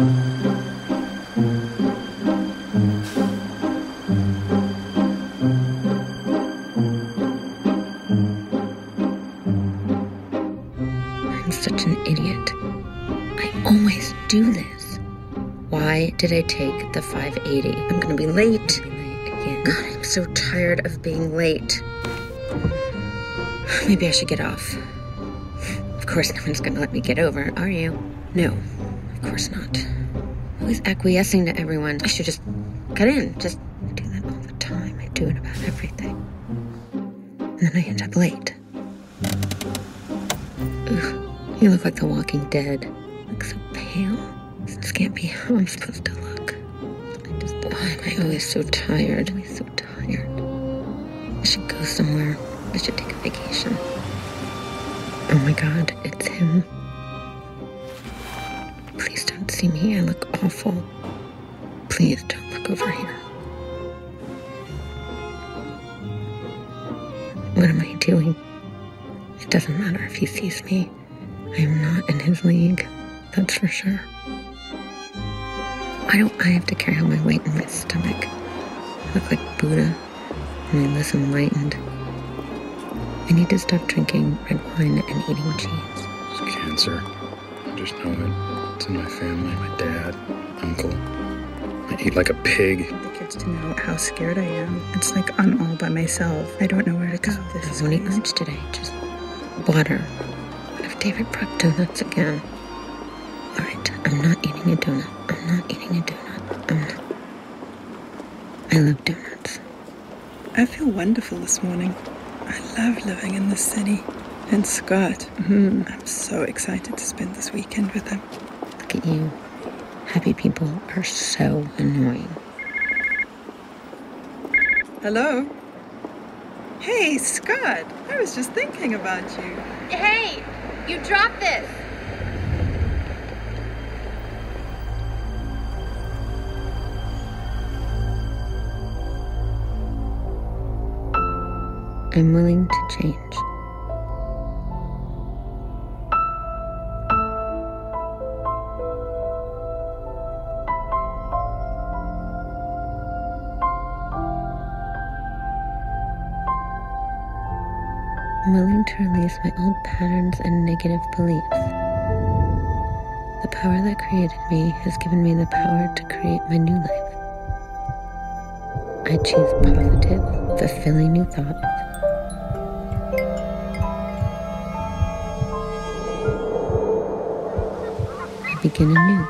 I'm such an idiot. I always do this. Why did I take the 580? I'm gonna be late. God, I'm so tired of being late. Maybe I should get off. Of course, no one's gonna let me get over, are you? No, course not. Always acquiescing to everyone. I should just cut in. Just do that all the time. I do it about everything. And then I end up late. Ugh, you look like the walking dead. Look so pale. This can't be how I'm supposed to look. I just, oh, why am I always so tired? Always so tired. I should go somewhere. I should take a vacation. Oh my god, it's him. See me. I look awful. Please don't look over here. What am I doing? It doesn't matter if he sees me. I am not in his league, that's for sure. Why don't I have to carry all my weight in my stomach? I look like Buddha, I listen enlightened. I need to stop drinking red wine and eating cheese. It's cancer. I just know it. It's in my family. My dad, uncle. I eat like a pig. the kids to know how scared I am. It's like I'm all by myself. I don't know where to go. This I is won't eat crazy. lunch today, just water. What if David brought donuts again? All right, I'm not eating a donut. I'm not eating a donut. I'm not. I love donuts. I feel wonderful this morning. I love living in this city. And Scott, hmm, I'm so excited to spend this weekend with him. Look at you. Happy people are so annoying. Hello? Hey, Scott, I was just thinking about you. Hey, you dropped this. I'm willing to change. To release my old patterns and negative beliefs. The power that created me has given me the power to create my new life. I choose positive, fulfilling new thoughts. I begin anew.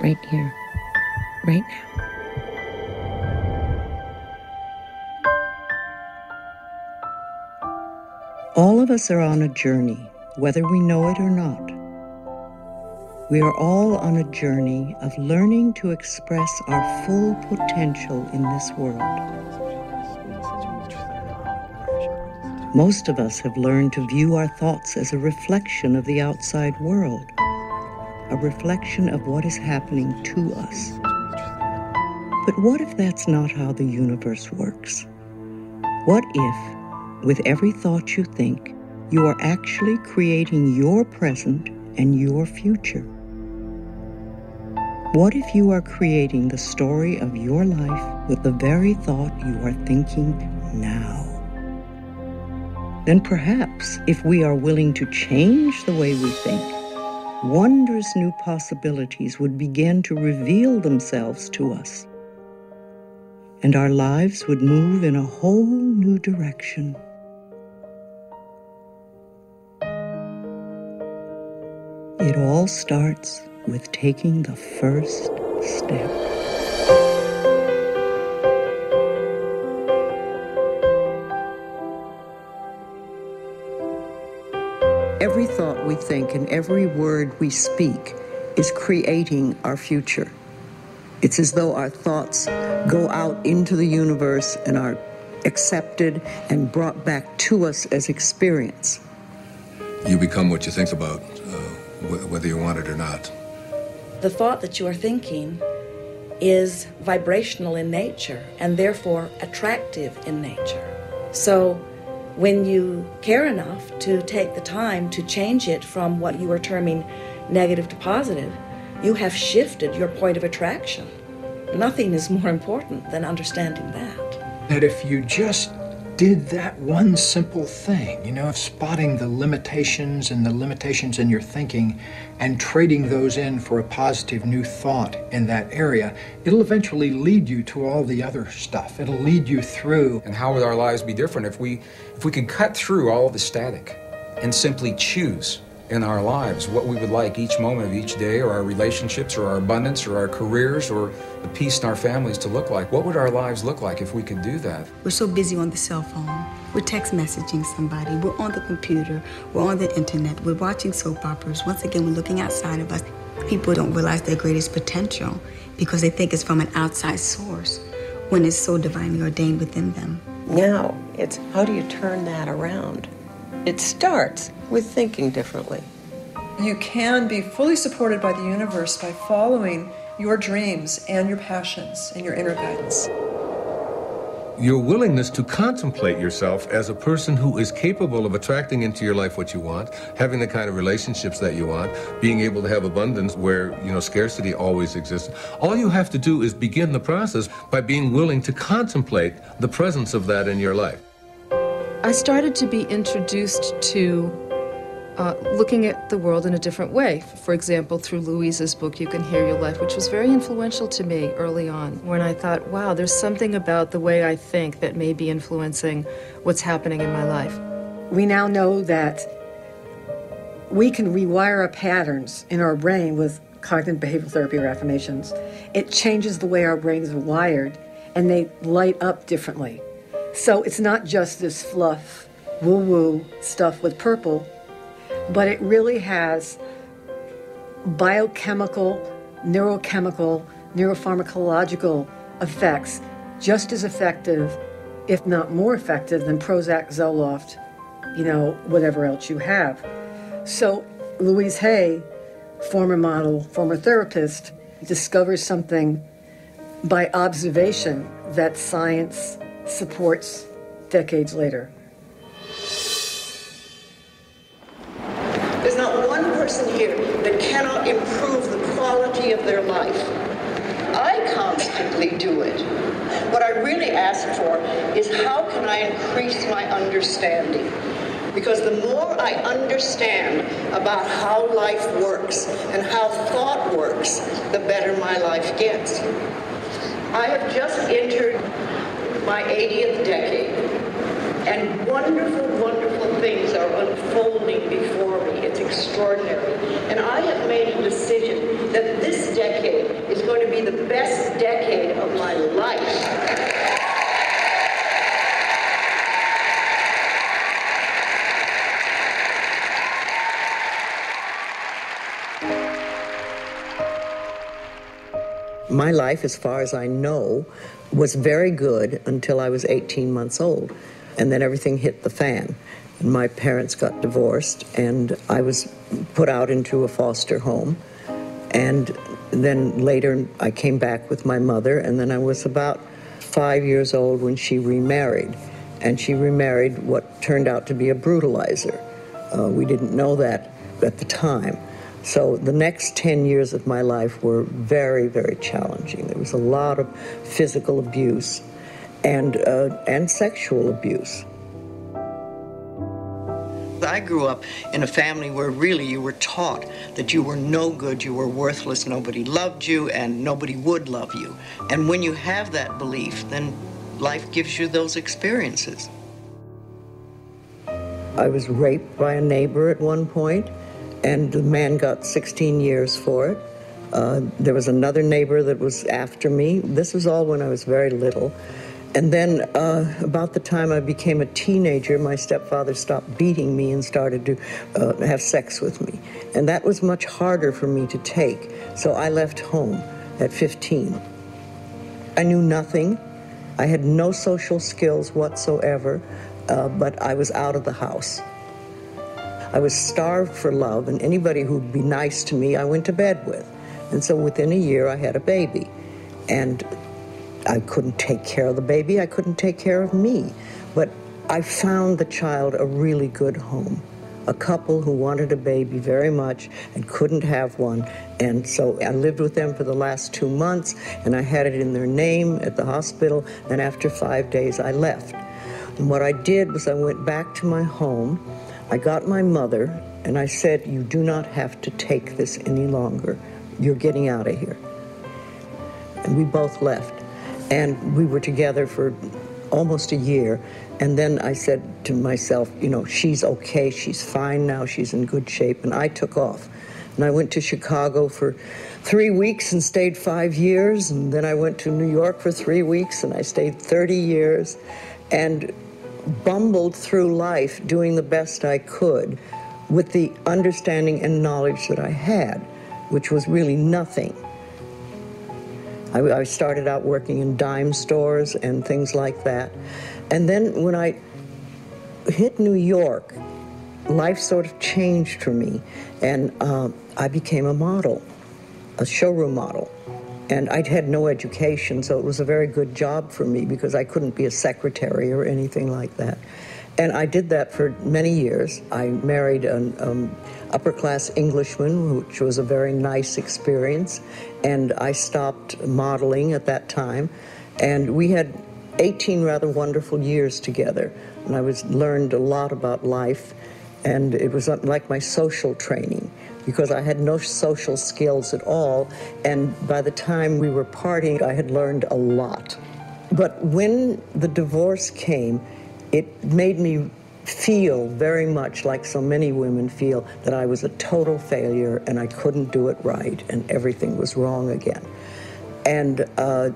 Right here. Right now. All of us are on a journey, whether we know it or not. We are all on a journey of learning to express our full potential in this world. Most of us have learned to view our thoughts as a reflection of the outside world, a reflection of what is happening to us. But what if that's not how the universe works? What if, with every thought you think, you are actually creating your present and your future? What if you are creating the story of your life with the very thought you are thinking now? Then perhaps, if we are willing to change the way we think, wondrous new possibilities would begin to reveal themselves to us. And our lives would move in a whole new direction. It all starts with taking the first step. Every thought we think and every word we speak is creating our future. It's as though our thoughts go out into the universe and are accepted and brought back to us as experience. You become what you think about, whether you want it or not. The thought that you are thinking is vibrational in nature and therefore attractive in nature. So when you care enough to take the time to change it from what you are terming negative to positive, you have shifted your point of attraction. Nothing is more important than understanding that. That if you just did that one simple thing, you know, of spotting the limitations and the limitations in your thinking and trading those in for a positive new thought in that area, it'll eventually lead you to all the other stuff. It'll lead you through. And how would our lives be different if we if we could cut through all the static and simply choose in our lives, what we would like each moment of each day, or our relationships, or our abundance, or our careers, or the peace in our families to look like. What would our lives look like if we could do that? We're so busy on the cell phone. We're text messaging somebody. We're on the computer. We're on the internet. We're watching soap operas. Once again, we're looking outside of us. People don't realize their greatest potential because they think it's from an outside source when it's so divinely ordained within them. Now, it's how do you turn that around? It starts with thinking differently. You can be fully supported by the universe by following your dreams and your passions and your inner guidance. Your willingness to contemplate yourself as a person who is capable of attracting into your life what you want, having the kind of relationships that you want, being able to have abundance where, you know, scarcity always exists. All you have to do is begin the process by being willing to contemplate the presence of that in your life. I started to be introduced to uh, looking at the world in a different way. For example, through Louise's book, You Can Heal Your Life, which was very influential to me early on, when I thought, wow, there's something about the way I think that may be influencing what's happening in my life. We now know that we can rewire our patterns in our brain with cognitive behavioral therapy or affirmations. It changes the way our brains are wired and they light up differently. So it's not just this fluff, woo woo stuff with purple but it really has biochemical, neurochemical, neuropharmacological effects just as effective, if not more effective, than Prozac, Zoloft, you know, whatever else you have. So Louise Hay, former model, former therapist, discovers something by observation that science supports decades later. There's not one person here that cannot improve the quality of their life. I constantly do it. What I really ask for is how can I increase my understanding? Because the more I understand about how life works and how thought works, the better my life gets. I have just entered my 80th decade, and wonderful, wonderful things are unfolding before me. It's extraordinary. And I have made a decision that this decade is going to be the best decade of my life. My life, as far as I know, was very good until I was 18 months old. And then everything hit the fan. And my parents got divorced, and I was put out into a foster home. And then later, I came back with my mother, and then I was about five years old when she remarried. And she remarried what turned out to be a brutalizer. Uh, we didn't know that at the time. So the next 10 years of my life were very, very challenging. There was a lot of physical abuse and, uh, and sexual abuse. I grew up in a family where really you were taught that you were no good, you were worthless, nobody loved you, and nobody would love you. And when you have that belief, then life gives you those experiences. I was raped by a neighbor at one point, and the man got 16 years for it. Uh, there was another neighbor that was after me. This was all when I was very little. And then, uh, about the time I became a teenager, my stepfather stopped beating me and started to uh, have sex with me. And that was much harder for me to take. So I left home at 15. I knew nothing. I had no social skills whatsoever, uh, but I was out of the house. I was starved for love, and anybody who'd be nice to me, I went to bed with. And so within a year, I had a baby. And I couldn't take care of the baby, I couldn't take care of me. But I found the child a really good home, a couple who wanted a baby very much and couldn't have one. And so I lived with them for the last two months, and I had it in their name at the hospital. And after five days, I left. And what I did was I went back to my home. I got my mother, and I said, You do not have to take this any longer. You're getting out of here. And we both left. And we were together for almost a year. And then I said to myself, you know, she's okay, she's fine now, she's in good shape. And I took off. And I went to Chicago for three weeks and stayed five years. And then I went to New York for three weeks and I stayed 30 years and bumbled through life doing the best I could with the understanding and knowledge that I had, which was really nothing. I, I started out working in dime stores and things like that. And then when I hit New York, life sort of changed for me, and uh, I became a model, a showroom model. And I'd had no education, so it was a very good job for me because I couldn't be a secretary or anything like that. And I did that for many years. I married an um, upper class Englishman, which was a very nice experience. And I stopped modeling at that time. And we had 18 rather wonderful years together. And I was learned a lot about life. And it was like my social training because I had no social skills at all. And by the time we were parting, I had learned a lot. But when the divorce came, it made me feel very much like so many women feel that I was a total failure and I couldn't do it right and everything was wrong again. And uh,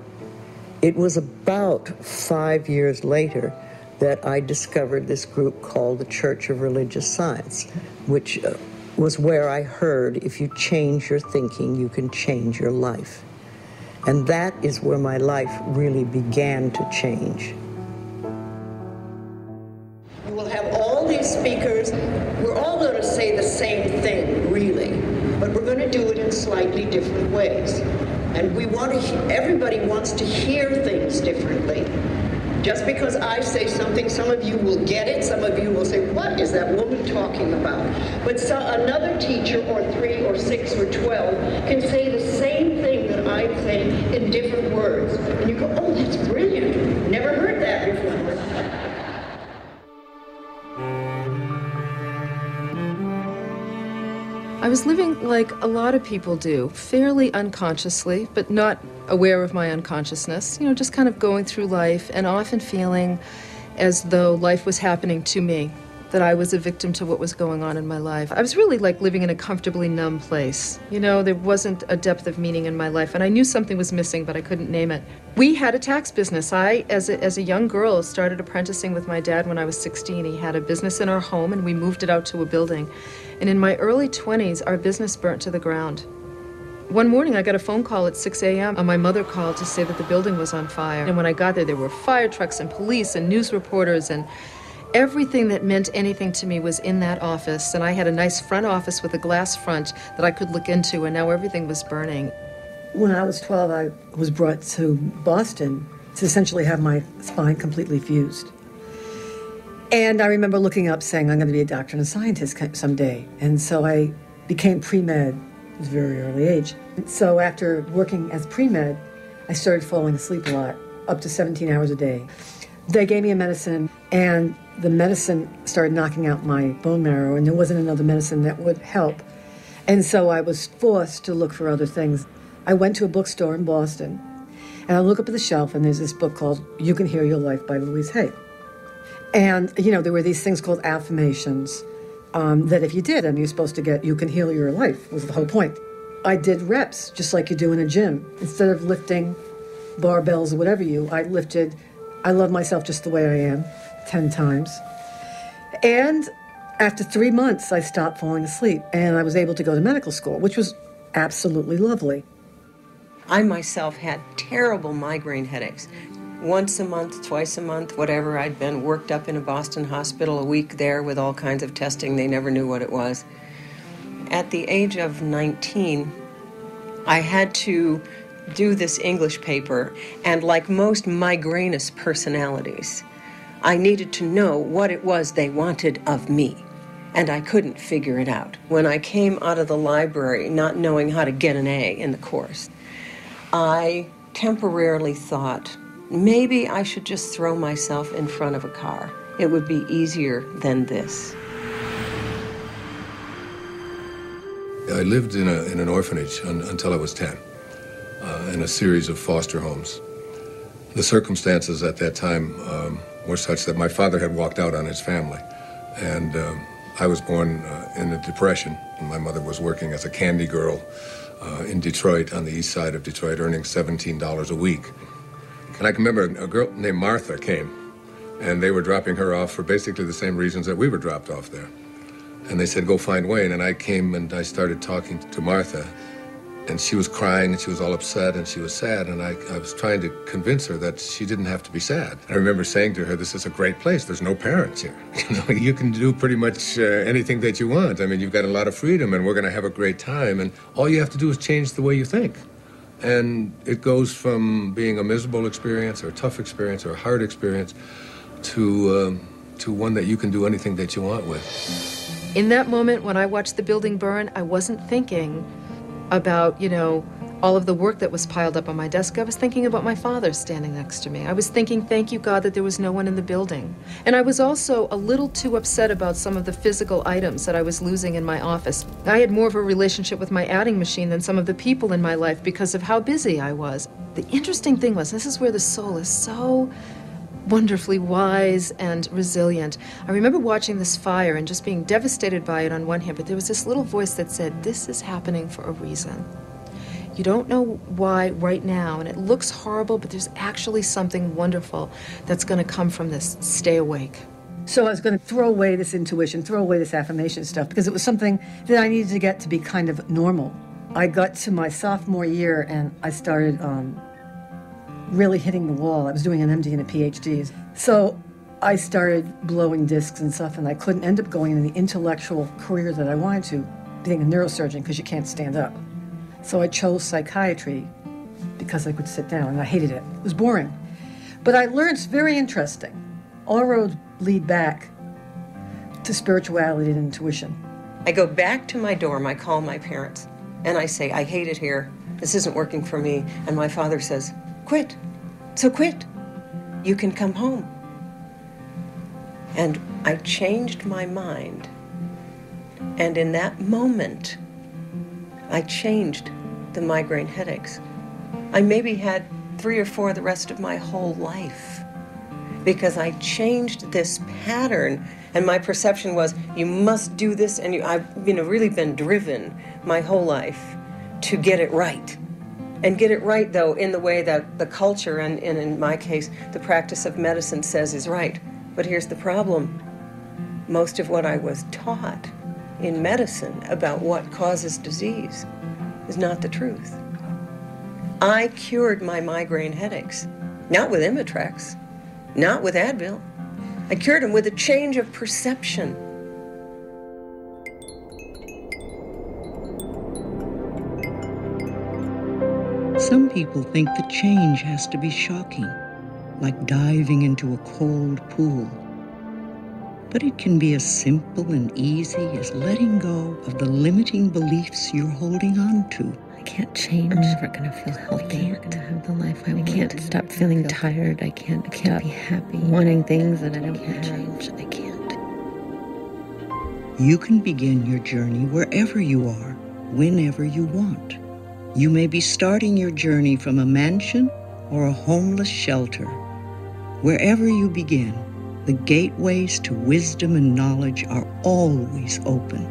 it was about five years later that I discovered this group called the Church of Religious Science, which uh, was where I heard if you change your thinking, you can change your life. And that is where my life really began to change. We'll have all these speakers. We're all going to say the same thing, really, but we're going to do it in slightly different ways. And we want to, everybody wants to hear things differently. Just because I say something, some of you will get it, some of you will say, what is that woman talking about? But so, another teacher, or three, or six, or twelve, can say the same thing that I'm saying in different words. And you go, oh, that's brilliant. Never heard that before. I was living like a lot of people do, fairly unconsciously, but not aware of my unconsciousness, you know, just kind of going through life and often feeling as though life was happening to me, that I was a victim to what was going on in my life. I was really like living in a comfortably numb place. You know, there wasn't a depth of meaning in my life, and I knew something was missing, but I couldn't name it. We had a tax business. I, as a, as a young girl, started apprenticing with my dad when I was 16. He had a business in our home, and we moved it out to a building. And in my early 20s, our business burnt to the ground. One morning, I got a phone call at 6 a.m. and uh, my mother called to say that the building was on fire. And when I got there, there were fire trucks and police and news reporters and everything that meant anything to me was in that office. And I had a nice front office with a glass front that I could look into, and now everything was burning. When I was 12, I was brought to Boston to essentially have my spine completely fused. And I remember looking up saying, I'm going to be a doctor and a scientist someday. And so I became pre med at a very early age. So after working as pre med, I started falling asleep a lot, up to 17 hours a day. They gave me a medicine, and the medicine started knocking out my bone marrow, and there wasn't another medicine that would help. And so I was forced to look for other things. I went to a bookstore in Boston, and I look up at the shelf, and there's this book called You Can Heal Your Life by Louise Hay. And, you know, there were these things called affirmations um, that if you did them, you're supposed to get, you can heal your life, was the whole point. I did reps, just like you do in a gym. Instead of lifting barbells or whatever you, I lifted, I love myself just the way I am, 10 times. And after three months, I stopped falling asleep and I was able to go to medical school, which was absolutely lovely. I myself had terrible migraine headaches once a month, twice a month, whatever. I'd been worked up in a Boston hospital a week there with all kinds of testing. They never knew what it was. At the age of 19, I had to do this English paper, and like most migrainous personalities, I needed to know what it was they wanted of me. and I couldn't figure it out. When I came out of the library not knowing how to get an A in the course, I temporarily thought maybe I should just throw myself in front of a car. It would be easier than this. I lived in, a, in an orphanage un, until I was 10, uh, in a series of foster homes. The circumstances at that time um, were such that my father had walked out on his family. And um, I was born uh, in the Depression. And my mother was working as a candy girl uh, in Detroit, on the east side of Detroit, earning $17 a week. And I can remember a girl named Martha came, and they were dropping her off for basically the same reasons that we were dropped off there. And they said, go find Wayne. And I came and I started talking to Martha. And she was crying and she was all upset and she was sad. And I, I was trying to convince her that she didn't have to be sad. I remember saying to her, This is a great place. There's no parents here. You know, you can do pretty much uh, anything that you want. I mean, you've got a lot of freedom and we're going to have a great time. And all you have to do is change the way you think. And it goes from being a miserable experience or a tough experience or a hard experience to, um, to one that you can do anything that you want with. In that moment when I watched the building burn, I wasn't thinking about, you know, all of the work that was piled up on my desk. I was thinking about my father standing next to me. I was thinking, thank you, God, that there was no one in the building. And I was also a little too upset about some of the physical items that I was losing in my office. I had more of a relationship with my adding machine than some of the people in my life because of how busy I was. The interesting thing was, this is where the soul is so wonderfully wise and resilient. I remember watching this fire and just being devastated by it on one hand, but there was this little voice that said, This is happening for a reason. You don't know why right now, and it looks horrible, but there's actually something wonderful that's going to come from this. Stay awake. So I was going to throw away this intuition, throw away this affirmation stuff, because it was something that I needed to get to be kind of normal. I got to my sophomore year and I started um, really hitting the wall. I was doing an MD and a PhD. So I started blowing discs and stuff, and I couldn't end up going in the intellectual career that I wanted to, being a neurosurgeon, because you can't stand up. So I chose psychiatry because I could sit down, and I hated it. It was boring. But I learned it's very interesting. All roads lead back to spirituality and intuition. I go back to my dorm, I call my parents, and I say, I hate it here. This isn't working for me. And my father says, Quit. So quit. You can come home. And I changed my mind. And in that moment, I changed the migraine headaches. I maybe had three or four the rest of my whole life because I changed this pattern and my perception was you must do this and you, I've you know really been driven my whole life to get it right and get it right though in the way that the culture and, and in my case the practice of medicine says is right but here's the problem most of what I was taught in medicine about what causes disease is not the truth. I cured my migraine headaches, not with Imitrex, not with Advil. I cured them with a change of perception. People think the change has to be shocking, like diving into a cold pool. But it can be as simple and easy as letting go of the limiting beliefs you're holding on to. I can't change. I'm never going to feel healthy. I'm never going to have the life I, I want. I can't stop feeling tired. I can't, I can't be happy. Wanting things that I don't can't change. I can't. You can begin your journey wherever you are, whenever you want. You may be starting your journey from a mansion or a homeless shelter. Wherever you begin, the gateways to wisdom and knowledge are always open.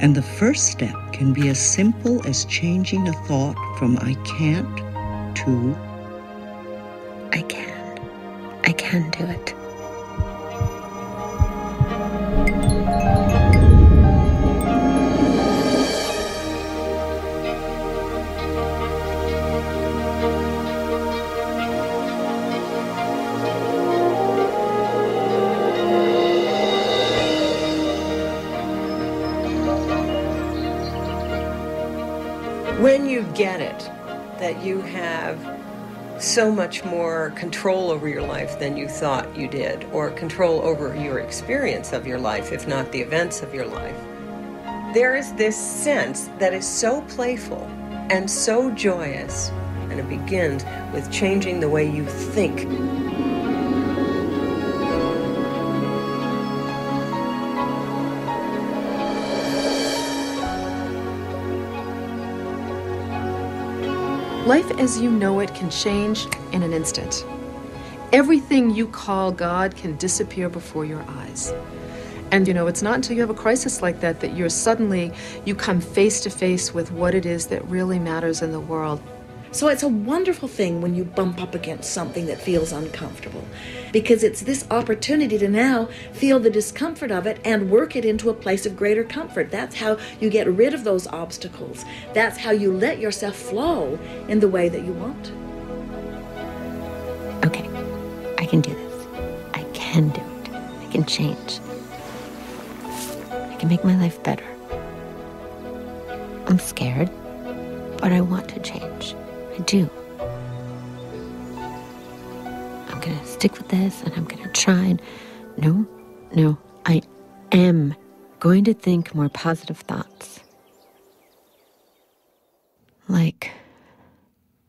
And the first step can be as simple as changing a thought from I can't to I can. I can do it. Get it that you have so much more control over your life than you thought you did, or control over your experience of your life, if not the events of your life. There is this sense that is so playful and so joyous, and it begins with changing the way you think. Life as you know it can change in an instant. Everything you call God can disappear before your eyes. And you know, it's not until you have a crisis like that that you're suddenly you come face to face with what it is that really matters in the world. So it's a wonderful thing when you bump up against something that feels uncomfortable because it's this opportunity to now feel the discomfort of it and work it into a place of greater comfort. That's how you get rid of those obstacles. That's how you let yourself flow in the way that you want. Okay, I can do this. I can do it. I can change. I can make my life better. I'm scared, but I want to change. I do. I'm gonna stick with this and I'm gonna try and. No, no, I am going to think more positive thoughts. Like,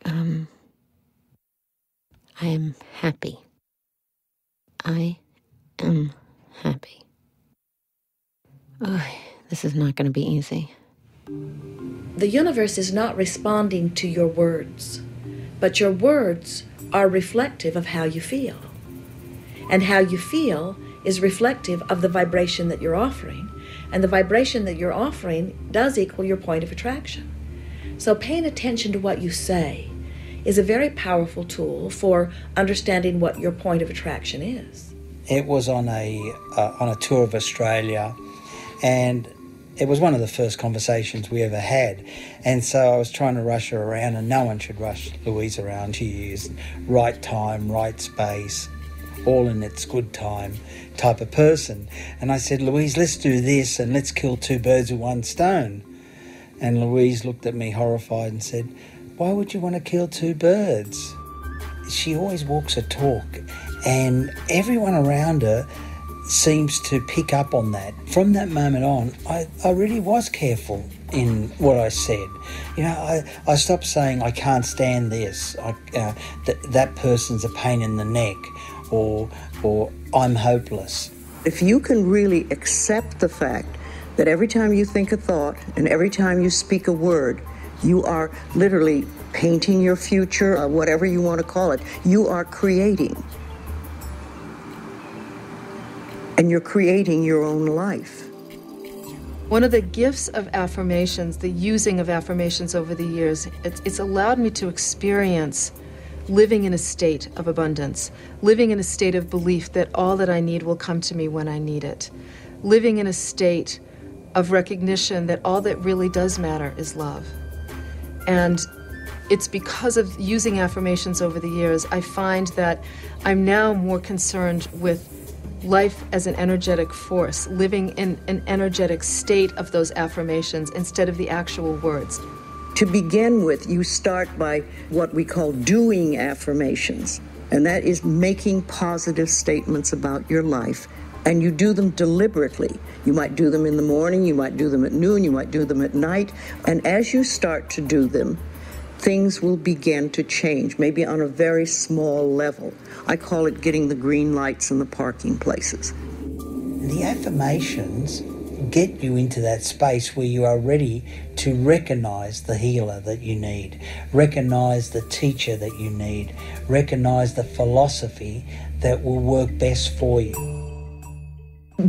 um, I am happy. I am happy. Oh, this is not going to be easy. The universe is not responding to your words, but your words are reflective of how you feel. And how you feel is reflective of the vibration that you're offering. And the vibration that you're offering does equal your point of attraction. So paying attention to what you say is a very powerful tool for understanding what your point of attraction is. It was on a uh, on a tour of Australia, and it was one of the first conversations we ever had. And so I was trying to rush her around, and no one should rush Louise around. She is right time, right space, all in its good time type of person. And I said, Louise, let's do this and let's kill two birds with one stone. And Louise looked at me horrified and said, Why would you want to kill two birds? She always walks a talk, and everyone around her seems to pick up on that. From that moment on, I, I really was careful in what I said. You know, I, I stopped saying, I can't stand this, I, uh, that, that person's a pain in the neck, or, or I'm hopeless. If you can really accept the fact that every time you think a thought and every time you speak a word, you are literally painting your future, or whatever you want to call it, you are creating. And you're creating your own life. One of the gifts of affirmations, the using of affirmations over the years, it's, it's, allowed me to experience living in a state of abundance, living in a state of belief that all that I need will come to me when I need it, living in a state of recognition that all that really does matter is love. And it's because of using affirmations over the years, I find that I'm now more concerned with life as an energetic force, living in an energetic state of those affirmations instead of the actual words. To begin with, you start by what we call doing affirmations, and that is making positive statements about your life. And you do them deliberately. You might do them in the morning, you might do them at noon, you might do them at night. And as you start to do them, things will begin to change, maybe on a very small level. I call it getting the green lights in the parking places. The affirmations get you into that space where you are ready to recognize the healer that you need, recognize the teacher that you need, recognize the philosophy that will work best for you.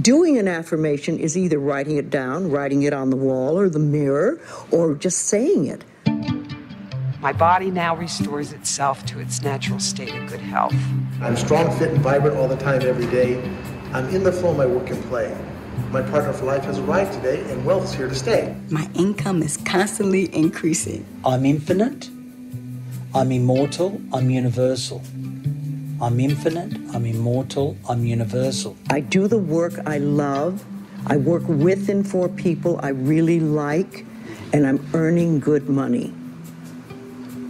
Doing an affirmation is either writing it down, writing it on the wall or the mirror, or just saying it. My body now restores itself to its natural state of good health. I'm strong, fit, and vibrant all the time, every day. I'm in the flow of my work and play. My partner for life has arrived today, and wealth is here to stay. My income is constantly increasing. I'm infinite. I'm immortal. I'm universal. I'm infinite. I'm immortal. I'm universal. I do the work I love. I work with and for people I really like, and I'm earning good money.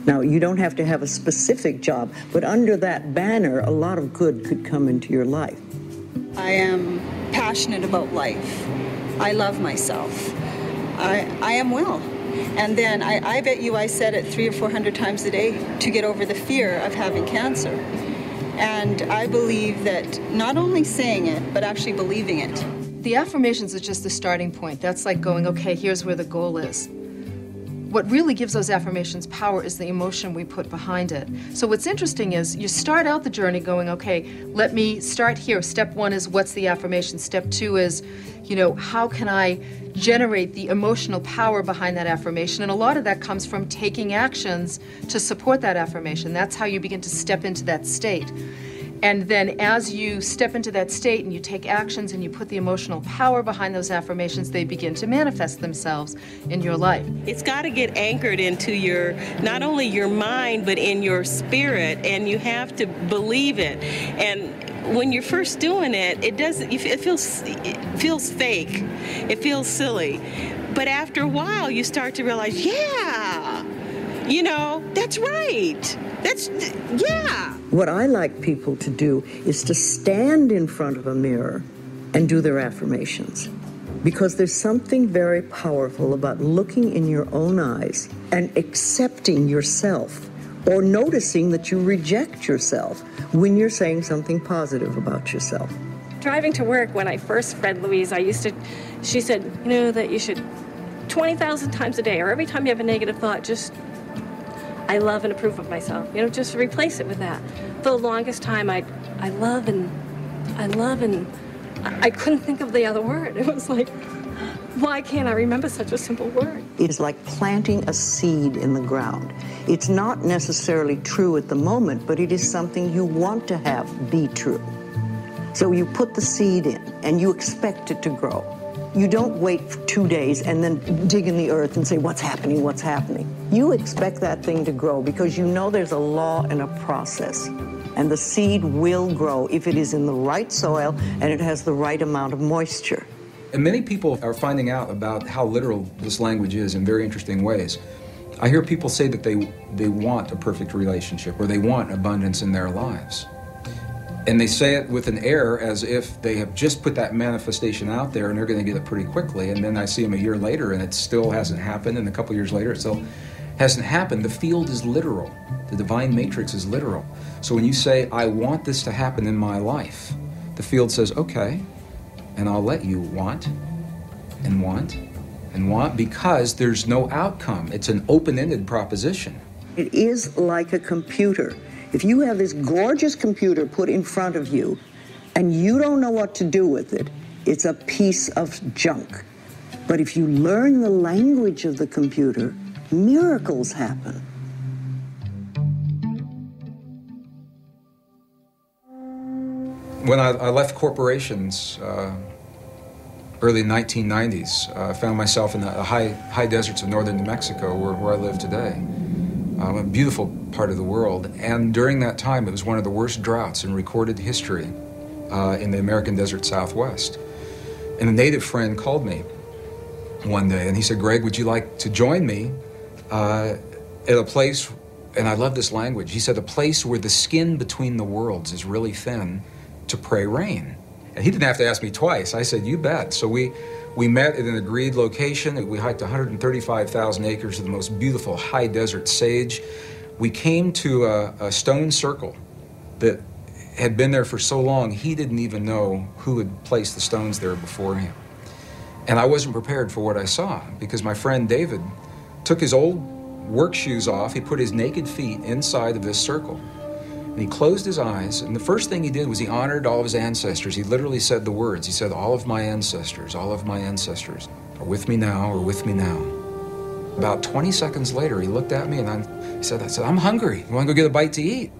Now, you don't have to have a specific job, but under that banner, a lot of good could come into your life. I am passionate about life. I love myself. I, I am well. And then I, I bet you I said it three or four hundred times a day to get over the fear of having cancer. And I believe that not only saying it, but actually believing it. The affirmations is just the starting point. That's like going, okay, here's where the goal is. What really gives those affirmations power is the emotion we put behind it. So, what's interesting is you start out the journey going, okay, let me start here. Step one is what's the affirmation? Step two is, you know, how can I generate the emotional power behind that affirmation? And a lot of that comes from taking actions to support that affirmation. That's how you begin to step into that state. And then as you step into that state and you take actions and you put the emotional power behind those affirmations, they begin to manifest themselves in your life. It's got to get anchored into your not only your mind but in your spirit and you have to believe it. And when you're first doing it, it doesn't it feels it feels fake. It feels silly. But after a while you start to realize, yeah. You know, that's right. That's yeah. What I like people to do is to stand in front of a mirror and do their affirmations. Because there's something very powerful about looking in your own eyes and accepting yourself or noticing that you reject yourself when you're saying something positive about yourself. Driving to work, when I first read Louise, I used to, she said, you know, that you should 20,000 times a day, or every time you have a negative thought, just I love and approve of myself. You know, just replace it with that. For the longest time, I, I love and, I love and, I couldn't think of the other word. It was like, why can't I remember such a simple word? It's like planting a seed in the ground. It's not necessarily true at the moment, but it is something you want to have be true. So you put the seed in and you expect it to grow. You don't wait for two days and then dig in the earth and say, What's happening? What's happening? You expect that thing to grow because you know there's a law and a process. And the seed will grow if it is in the right soil and it has the right amount of moisture. And many people are finding out about how literal this language is in very interesting ways. I hear people say that they, they want a perfect relationship or they want abundance in their lives. And they say it with an air as if they have just put that manifestation out there and they're going to get it pretty quickly. And then I see them a year later and it still hasn't happened. And a couple years later, it still hasn't happened. The field is literal, the divine matrix is literal. So when you say, I want this to happen in my life, the field says, okay, and I'll let you want and want and want because there's no outcome. It's an open ended proposition. It is like a computer. If you have this gorgeous computer put in front of you and you don't know what to do with it, it's a piece of junk. But if you learn the language of the computer, miracles happen. When I, I left corporations, uh, early 1990s, uh, I found myself in the high, high deserts of northern New Mexico, where, where I live today. Um, a beautiful part of the world. And during that time, it was one of the worst droughts in recorded history uh, in the American desert southwest. And a native friend called me one day and he said, Greg, would you like to join me uh, at a place, and I love this language. He said, a place where the skin between the worlds is really thin to pray rain. And he didn't have to ask me twice. I said, you bet. So we, we met at an agreed location. We hiked 135,000 acres of the most beautiful high desert sage. We came to a, a stone circle that had been there for so long, he didn't even know who had placed the stones there before him. And I wasn't prepared for what I saw because my friend David took his old work shoes off. He put his naked feet inside of this circle. And he closed his eyes. And the first thing he did was he honored all of his ancestors. He literally said the words. He said, All of my ancestors, all of my ancestors are with me now, are with me now. About 20 seconds later, he looked at me and I, he said, I said, I'm hungry. You want to go get a bite to eat?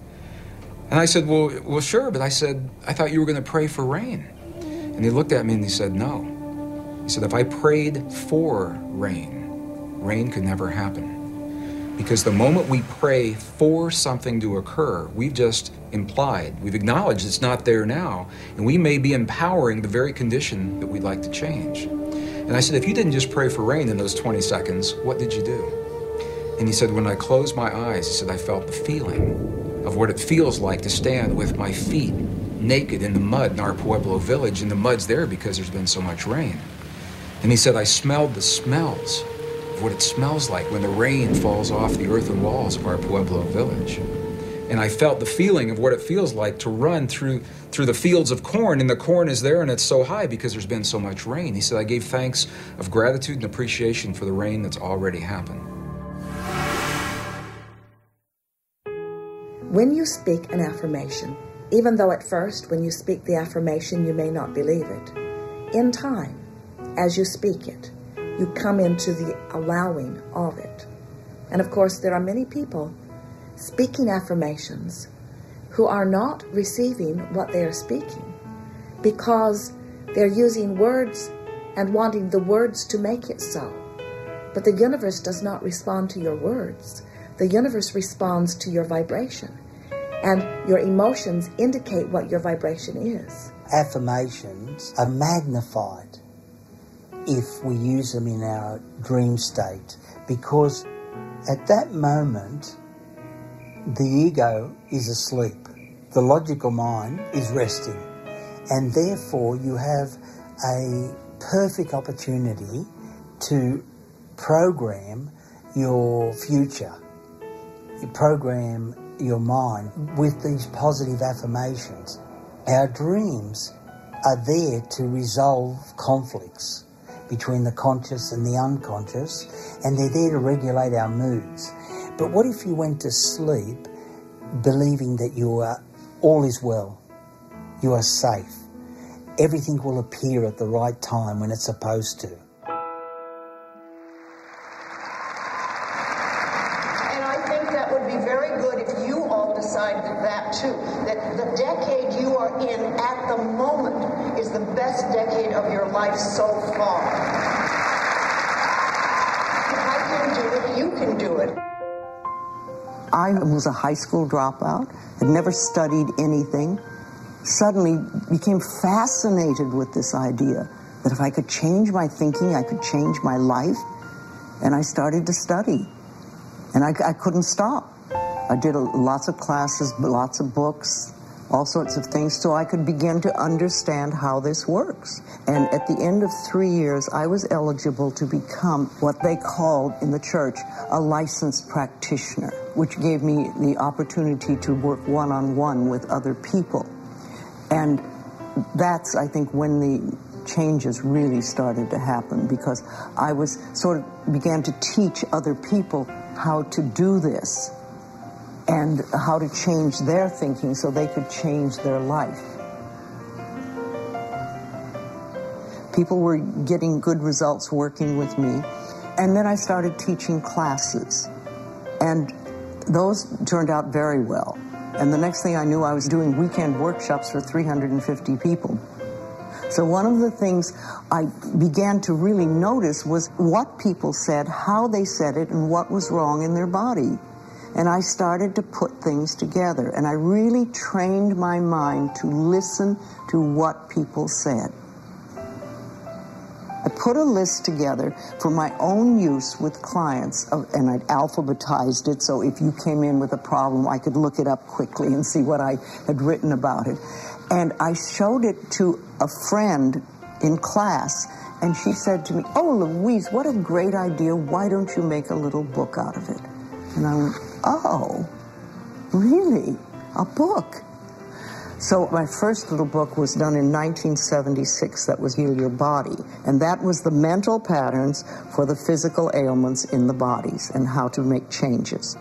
And I said, well, well, sure. But I said, I thought you were going to pray for rain. And he looked at me and he said, no. He said, if I prayed for rain, rain could never happen. Because the moment we pray for something to occur, we've just implied, we've acknowledged it's not there now, and we may be empowering the very condition that we'd like to change. And I said, if you didn't just pray for rain in those 20 seconds, what did you do? And he said, when I closed my eyes, he said, I felt the feeling of what it feels like to stand with my feet naked in the mud in our Pueblo village. And the mud's there because there's been so much rain. And he said, I smelled the smells of what it smells like when the rain falls off the earthen walls of our Pueblo village. And I felt the feeling of what it feels like to run through through the fields of corn, and the corn is there and it's so high because there's been so much rain. He said, I gave thanks of gratitude and appreciation for the rain that's already happened. When you speak an affirmation, even though at first when you speak the affirmation you may not believe it, in time, as you speak it, you come into the allowing of it. And of course, there are many people speaking affirmations who are not receiving what they are speaking because they're using words and wanting the words to make it so. But the universe does not respond to your words. The universe responds to your vibration. And your emotions indicate what your vibration is. Affirmations are magnified if we use them in our dream state because at that moment the ego is asleep. The logical mind is resting. And therefore, you have a perfect opportunity to program your future. You program your mind with these positive affirmations. Our dreams are there to resolve conflicts between the conscious and the unconscious, and they're there to regulate our moods. But what if you went to sleep believing that you are all is well, you are safe, everything will appear at the right time when it's supposed to. A high school dropout, had never studied anything, suddenly became fascinated with this idea that if I could change my thinking, I could change my life. And I started to study. And I, I couldn't stop. I did a, lots of classes, lots of books, all sorts of things, so I could begin to understand how this works. And at the end of three years, I was eligible to become what they called in the church a licensed practitioner, which gave me the opportunity to work one on one with other people. And that's, I think, when the changes really started to happen because I was sort of began to teach other people how to do this and how to change their thinking so they could change their life. People were getting good results working with me. And then I started teaching classes. And those turned out very well. And the next thing I knew, I was doing weekend workshops for 350 people. So one of the things I began to really notice was what people said, how they said it, and what was wrong in their body. And I started to put things together. And I really trained my mind to listen to what people said. I put a list together for my own use with clients, and I'd alphabetized it so if you came in with a problem, I could look it up quickly and see what I had written about it. And I showed it to a friend in class, and she said to me, Oh, Louise, what a great idea. Why don't you make a little book out of it? And I went, Oh, really? A book? So my first little book was done in 1976 that was Heal Your Body. And that was the mental patterns for the physical ailments in the bodies and how to make changes.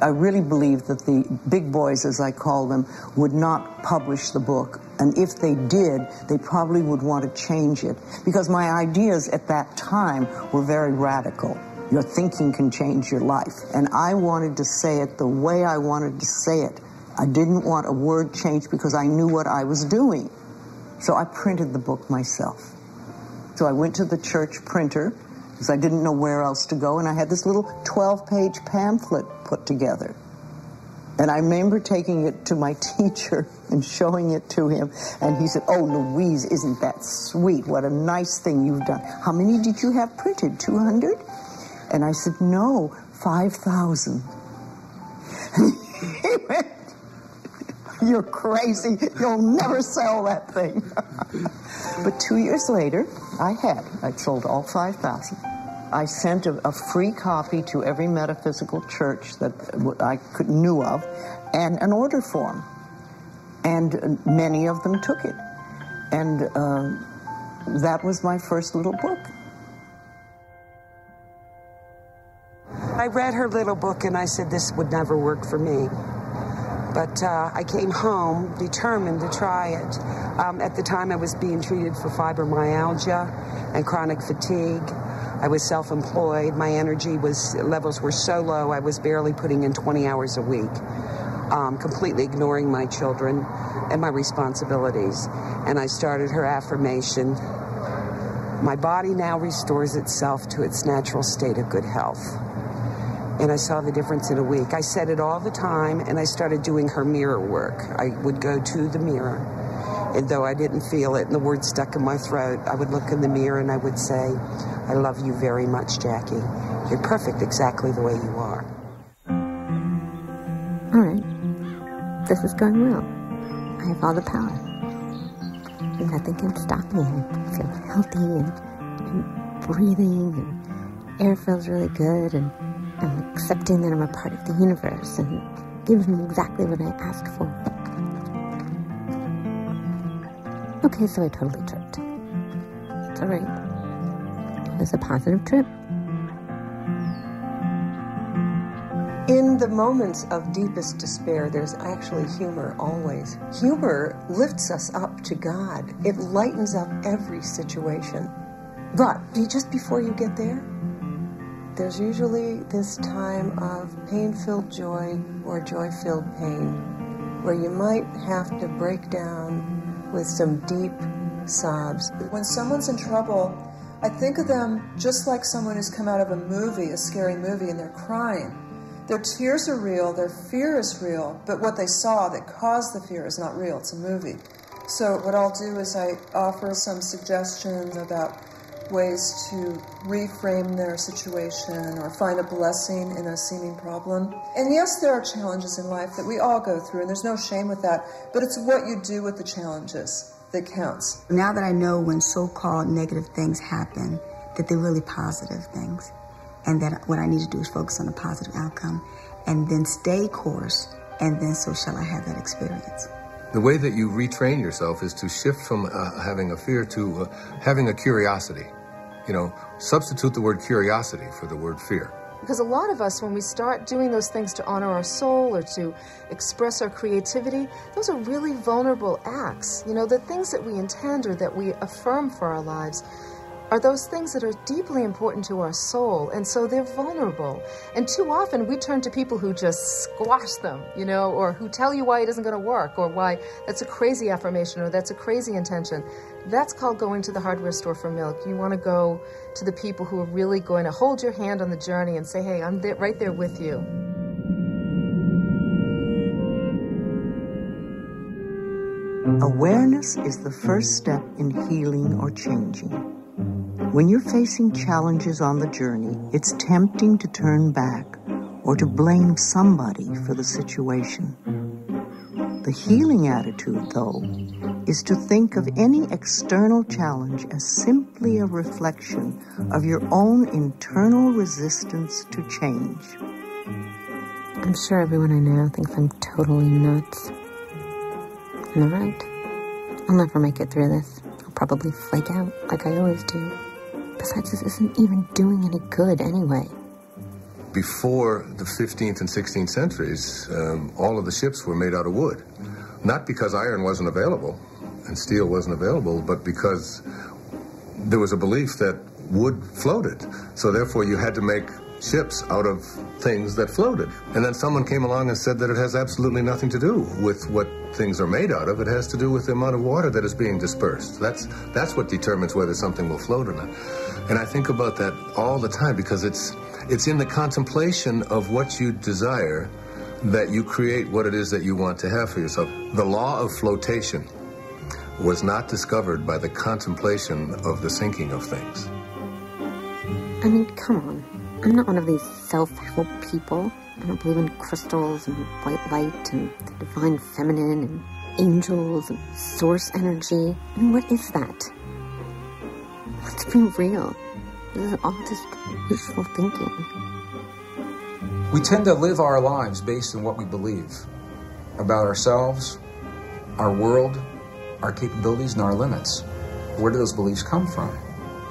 I really believe that the big boys, as I call them, would not publish the book. And if they did, they probably would want to change it. Because my ideas at that time were very radical. Your thinking can change your life. And I wanted to say it the way I wanted to say it. I didn't want a word changed because I knew what I was doing. So I printed the book myself. So I went to the church printer because I didn't know where else to go, and I had this little 12 page pamphlet put together. And I remember taking it to my teacher and showing it to him, and he said, Oh, Louise, isn't that sweet? What a nice thing you've done. How many did you have printed? 200? And I said, No, 5,000. he went, You're crazy. You'll never sell that thing. but two years later, I had. I sold all 5,000. I sent a, a, free copy to every metaphysical church that I could, knew of and an order form. And many of them took it. And uh, that was my first little book. I read her little book and I said this would never work for me. But uh, I came home determined to try it. Um, at the time, I was being treated for fibromyalgia and chronic fatigue. I was self-employed. My energy was levels were so low. I was barely putting in 20 hours a week, um, completely ignoring my children and my responsibilities. And I started her affirmation. My body now restores itself to its natural state of good health and I saw the difference in a week. I said it all the time, and I started doing her mirror work. I would go to the mirror, and though I didn't feel it and the words stuck in my throat, I would look in the mirror and I would say, I love you very much, Jackie. You're perfect exactly the way you are. All right. This is going well. I have all the power. And nothing can stop me. I feel healthy and, and breathing, and air feels really good, and accepting that I'm a part of the universe and gives me exactly what I asked for. Okay, so I totally tripped. It's alright. It was a positive trip. In the moments of deepest despair, there's actually humor always. Humor lifts us up to God, it lightens up every situation. But just before you get there, there's usually this time of pain filled joy or joy filled pain where you might have to break down with some deep sobs. When someone's in trouble, I think of them just like someone who's come out of a movie, a scary movie, and they're crying. Their tears are real, their fear is real, but what they saw that caused the fear is not real. It's a movie. So, what I'll do is I offer some suggestions about ways to reframe their situation or find a blessing in a seeming problem. And yes, there are challenges in life that we all go through, and there's no shame with that, but it's what you do with the challenges that counts. Now that I know when so called negative things happen, that they're really positive things, and that what I need to do is focus on the positive outcome and then stay course, and then so shall I have that experience. The way that you retrain yourself is to shift from uh, having a fear to uh, having a curiosity you know, substitute the word curiosity for the word fear. Because a lot of us, when we start doing those things to honor our soul or to express our creativity, those are really vulnerable acts. You know, the things that we intend or that we affirm for our lives are those things that are deeply important to our soul, and so they're vulnerable. And too often we turn to people who just squash them, you know, or who tell you why it isn't going to work, or why that's a crazy affirmation, or that's a crazy intention. That's called going to the hardware store for milk. You want to go to the people who are really going to hold your hand on the journey and say, hey, I'm there, right there with you. Awareness is the first step in healing or changing. When you're facing challenges on the journey, it's tempting to turn back or to blame somebody for the situation. The healing attitude, though, is to think of any external challenge as simply a reflection of your own internal resistance to change. I'm sure everyone I know thinks I'm totally nuts. And they're right. I'll never make it through this. I'll probably flake out like I always do. Besides, this isn't even doing any good anyway. Before the 15th and 16th centuries, um, all of the ships were made out of wood. Not because iron wasn't available and steel wasn't available, but because there was a belief that wood floated. So therefore, you had to make ships out of things that floated. And then someone came along and said that it has absolutely nothing to do with what things are made out of. It has to do with the amount of water that is being dispersed. That's that's what determines whether something will float or not. And I think about that all the time because it's it's in the contemplation of what you desire that you create what it is that you want to have for yourself. The law of flotation was not discovered by the contemplation of the sinking of things. I mean, come on. I'm not one of these self help people. I don't believe in crystals and white light and the divine feminine and angels and source energy. I mean, what is that? Let's be real. This is all just wishful thinking. We tend to live our lives based on what we believe about ourselves, our world, our capabilities, and our limits. Where do those beliefs come from?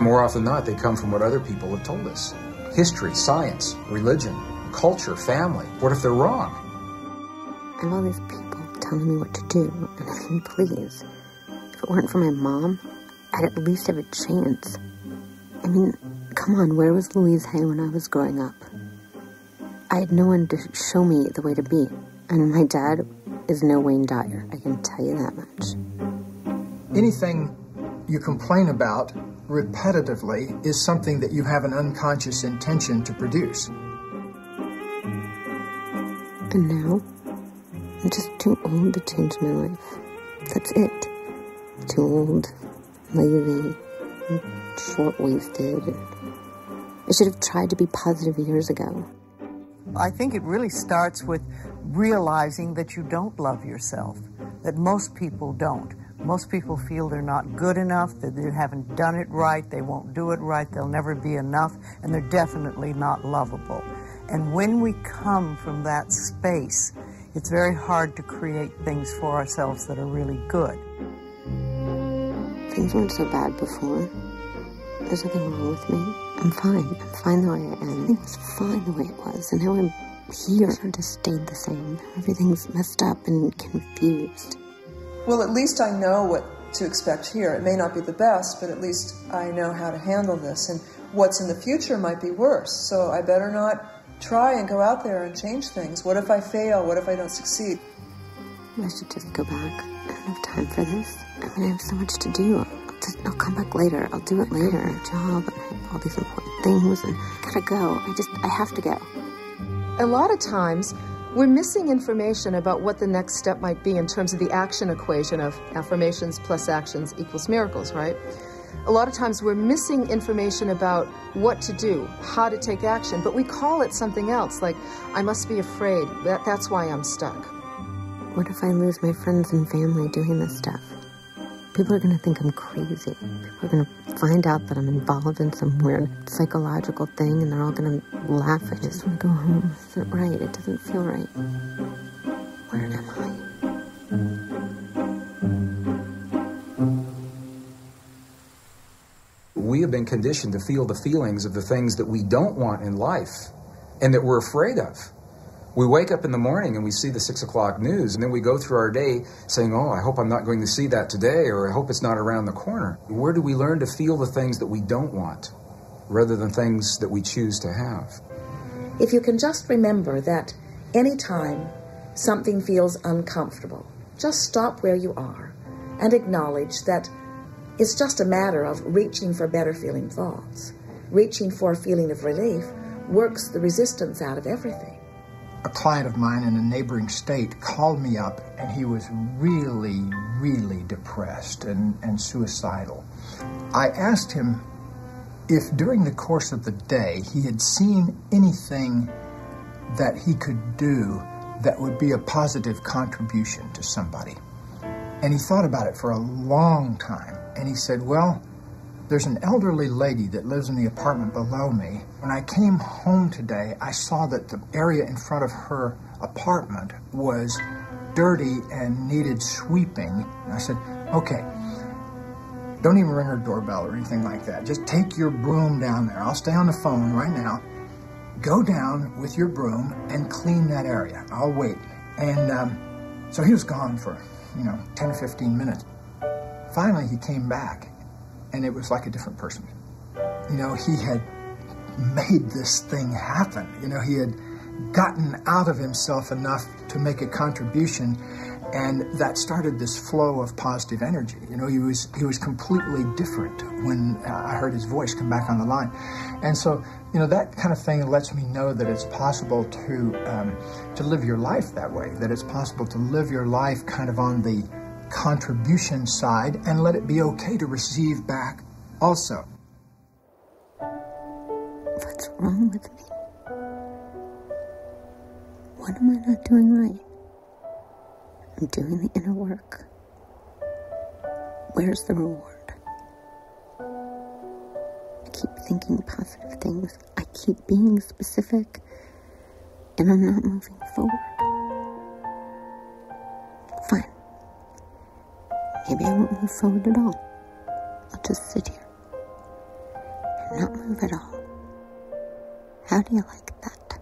More often than not, they come from what other people have told us history, science, religion, culture, family. What if they're wrong? I have all these people telling me what to do, and I mean, please. If it weren't for my mom, I'd at least have a chance. I mean, come on, where was Louise Hay when I was growing up? I had no one to show me the way to be, and my dad is no Wayne Dyer, I can tell you that much. Anything you complain about repetitively is something that you have an unconscious intention to produce. And now, I'm just too old to change my life. That's it. Too old, lazy, uh, short waisted. I should have tried to be positive years ago. I think it really starts with realizing that you don't love yourself, that most people don't. Most people feel they're not good enough, that they haven't done it right, they won't do it right, they'll never be enough, and they're definitely not lovable. And when we come from that space, it's very hard to create things for ourselves that are really good. Things weren't so bad before. There's nothing wrong with me. I'm fine. I'm fine the way I am. Everything's fine the way it was. And now I'm here. It just stayed the same. Everything's messed up and confused. Well, at least I know what to expect here. It may not be the best, but at least I know how to handle this. And what's in the future might be worse. So I better not try and go out there and change things. What if I fail? What if I don't succeed? I should just go back. I don't have time for this. I mean, I have so much to do. I'll, just, I'll come back later. I'll do it later. Job, all these important things, and I gotta go. I just, I have to go. A lot of times, we're missing information about what the next step might be in terms of the action equation of affirmations plus actions equals miracles, right? A lot of times we're missing information about what to do, how to take action, but we call it something else, like, I must be afraid. That, that's why I'm stuck. What if I lose my friends and family doing this stuff? People are going to think I'm crazy. People are going to find out that I'm involved in some weird psychological thing and they're all going to laugh. I just want to go home. This isn't right. It doesn't feel right. Where am I? We have been conditioned to feel the feelings of the things that we don't want in life and that we're afraid of. We wake up in the morning and we see the six o'clock news, and then we go through our day saying, Oh, I hope I'm not going to see that today, or I hope it's not around the corner. Where do we learn to feel the things that we don't want rather than things that we choose to have? If you can just remember that anytime something feels uncomfortable, just stop where you are and acknowledge that it's just a matter of reaching for better feeling thoughts. Reaching for a feeling of relief works the resistance out of everything a client of mine in a neighboring state called me up and he was really, really depressed and, and suicidal. I asked him if during the course of the day he had seen anything that he could do that would be a positive contribution to somebody. And he thought about it for a long time and he said, Well, there's an elderly lady that lives in the apartment below me. When I came home today, I saw that the area in front of her apartment was dirty and needed sweeping. And I said, okay, don't even ring her doorbell or anything like that. Just take your broom down there. I'll stay on the phone right now. Go down with your broom and clean that area. I'll wait. And um, so he was gone for, you know, 10 or 15 minutes. Finally, he came back and it was like a different person. You know, he had made this thing happen. You know, he had gotten out of himself enough to make a contribution and that started this flow of positive energy. You know, he was he was completely different when uh, I heard his voice come back on the line, and so you know that kind of thing lets me know that it's possible to um, to live your life that way. That it's possible to live your life kind of on the contribution side and let it be okay to receive back also. What's wrong with me? What am I not doing right? I'm doing the inner work. Where's the reward? I keep thinking positive things. I keep being specific. And I'm not moving forward. Maybe I won't move forward at all. I'll just sit here and not move at all. How do you like that?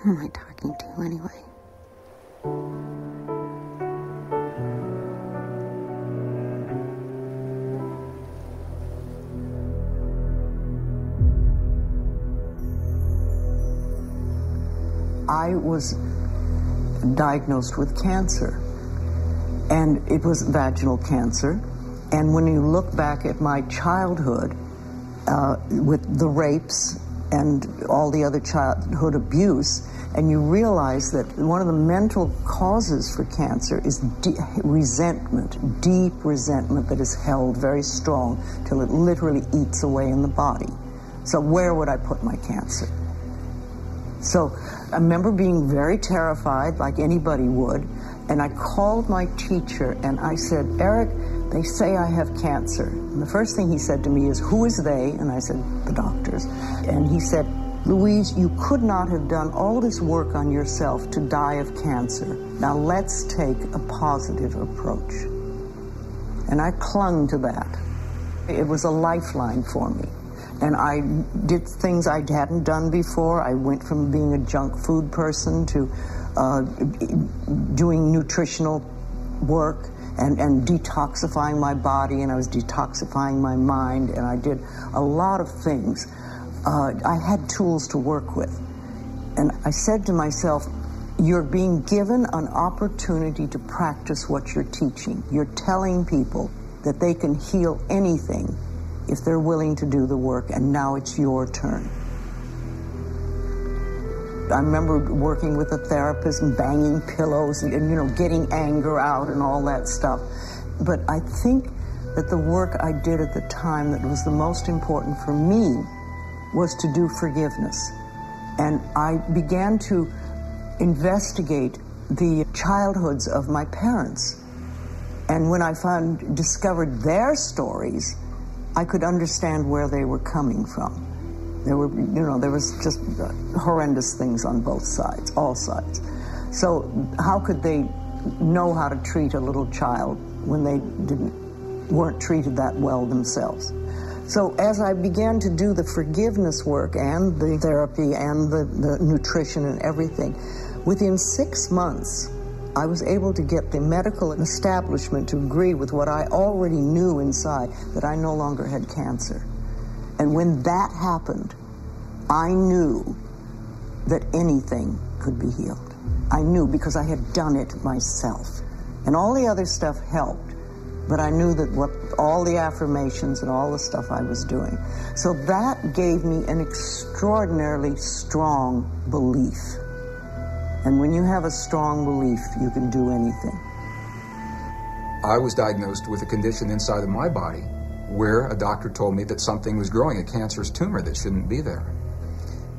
Who am I talking to anyway? I was diagnosed with cancer, and it was vaginal cancer. And when you look back at my childhood, uh, with the rapes and all the other childhood abuse, and you realize that one of the mental causes for cancer is de- resentment, deep resentment that is held very strong till it literally eats away in the body. So, where would I put my cancer? So, I remember being very terrified, like anybody would, and I called my teacher and I said, Eric, they say I have cancer. And the first thing he said to me is, Who is they? And I said, The doctors. And he said, Louise, you could not have done all this work on yourself to die of cancer. Now let's take a positive approach. And I clung to that. It was a lifeline for me. And I did things I hadn't done before. I went from being a junk food person to uh, doing nutritional work and, and detoxifying my body, and I was detoxifying my mind, and I did a lot of things. Uh, I had tools to work with. And I said to myself, you're being given an opportunity to practice what you're teaching. You're telling people that they can heal anything if they're willing to do the work, and now it's your turn. I remember working with a therapist and banging pillows and, you know, getting anger out and all that stuff. But I think that the work I did at the time that was the most important for me was to do forgiveness. And I began to investigate the childhoods of my parents. And when I found discovered their stories, I could understand where they were coming from. There were, you know, there was just uh, horrendous things on both sides, all sides. So how could they know how to treat a little child when they didn't weren't treated that well themselves? So as I began to do the forgiveness work and the therapy and the, the nutrition and everything, within six months, I was able to get the medical establishment to agree with what I already knew inside that I no longer had cancer. And when that happened, I knew that anything could be healed. I knew because I had done it myself. And all the other stuff helped, but I knew that what all the affirmations and all the stuff I was doing. So that gave me an extraordinarily strong belief. And when you have a strong belief, you can do anything. I was diagnosed with a condition inside of my body where a doctor told me that something was growing, a cancerous tumor that shouldn't be there.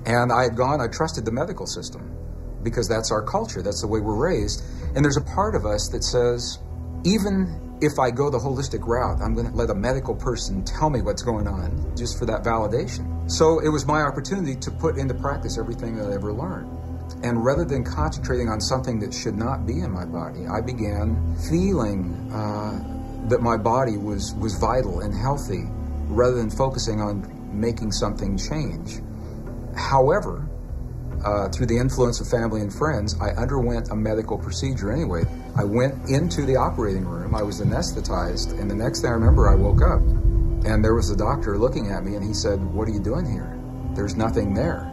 And I had gone, I trusted the medical system because that's our culture, that's the way we're raised. And there's a part of us that says, even if I go the holistic route, I'm going to let a medical person tell me what's going on just for that validation. So it was my opportunity to put into practice everything that I ever learned. And rather than concentrating on something that should not be in my body, I began feeling uh, that my body was, was vital and healthy rather than focusing on making something change. However, uh, through the influence of family and friends, I underwent a medical procedure anyway. I went into the operating room, I was anesthetized, and the next thing I remember, I woke up. And there was a doctor looking at me, and he said, What are you doing here? There's nothing there.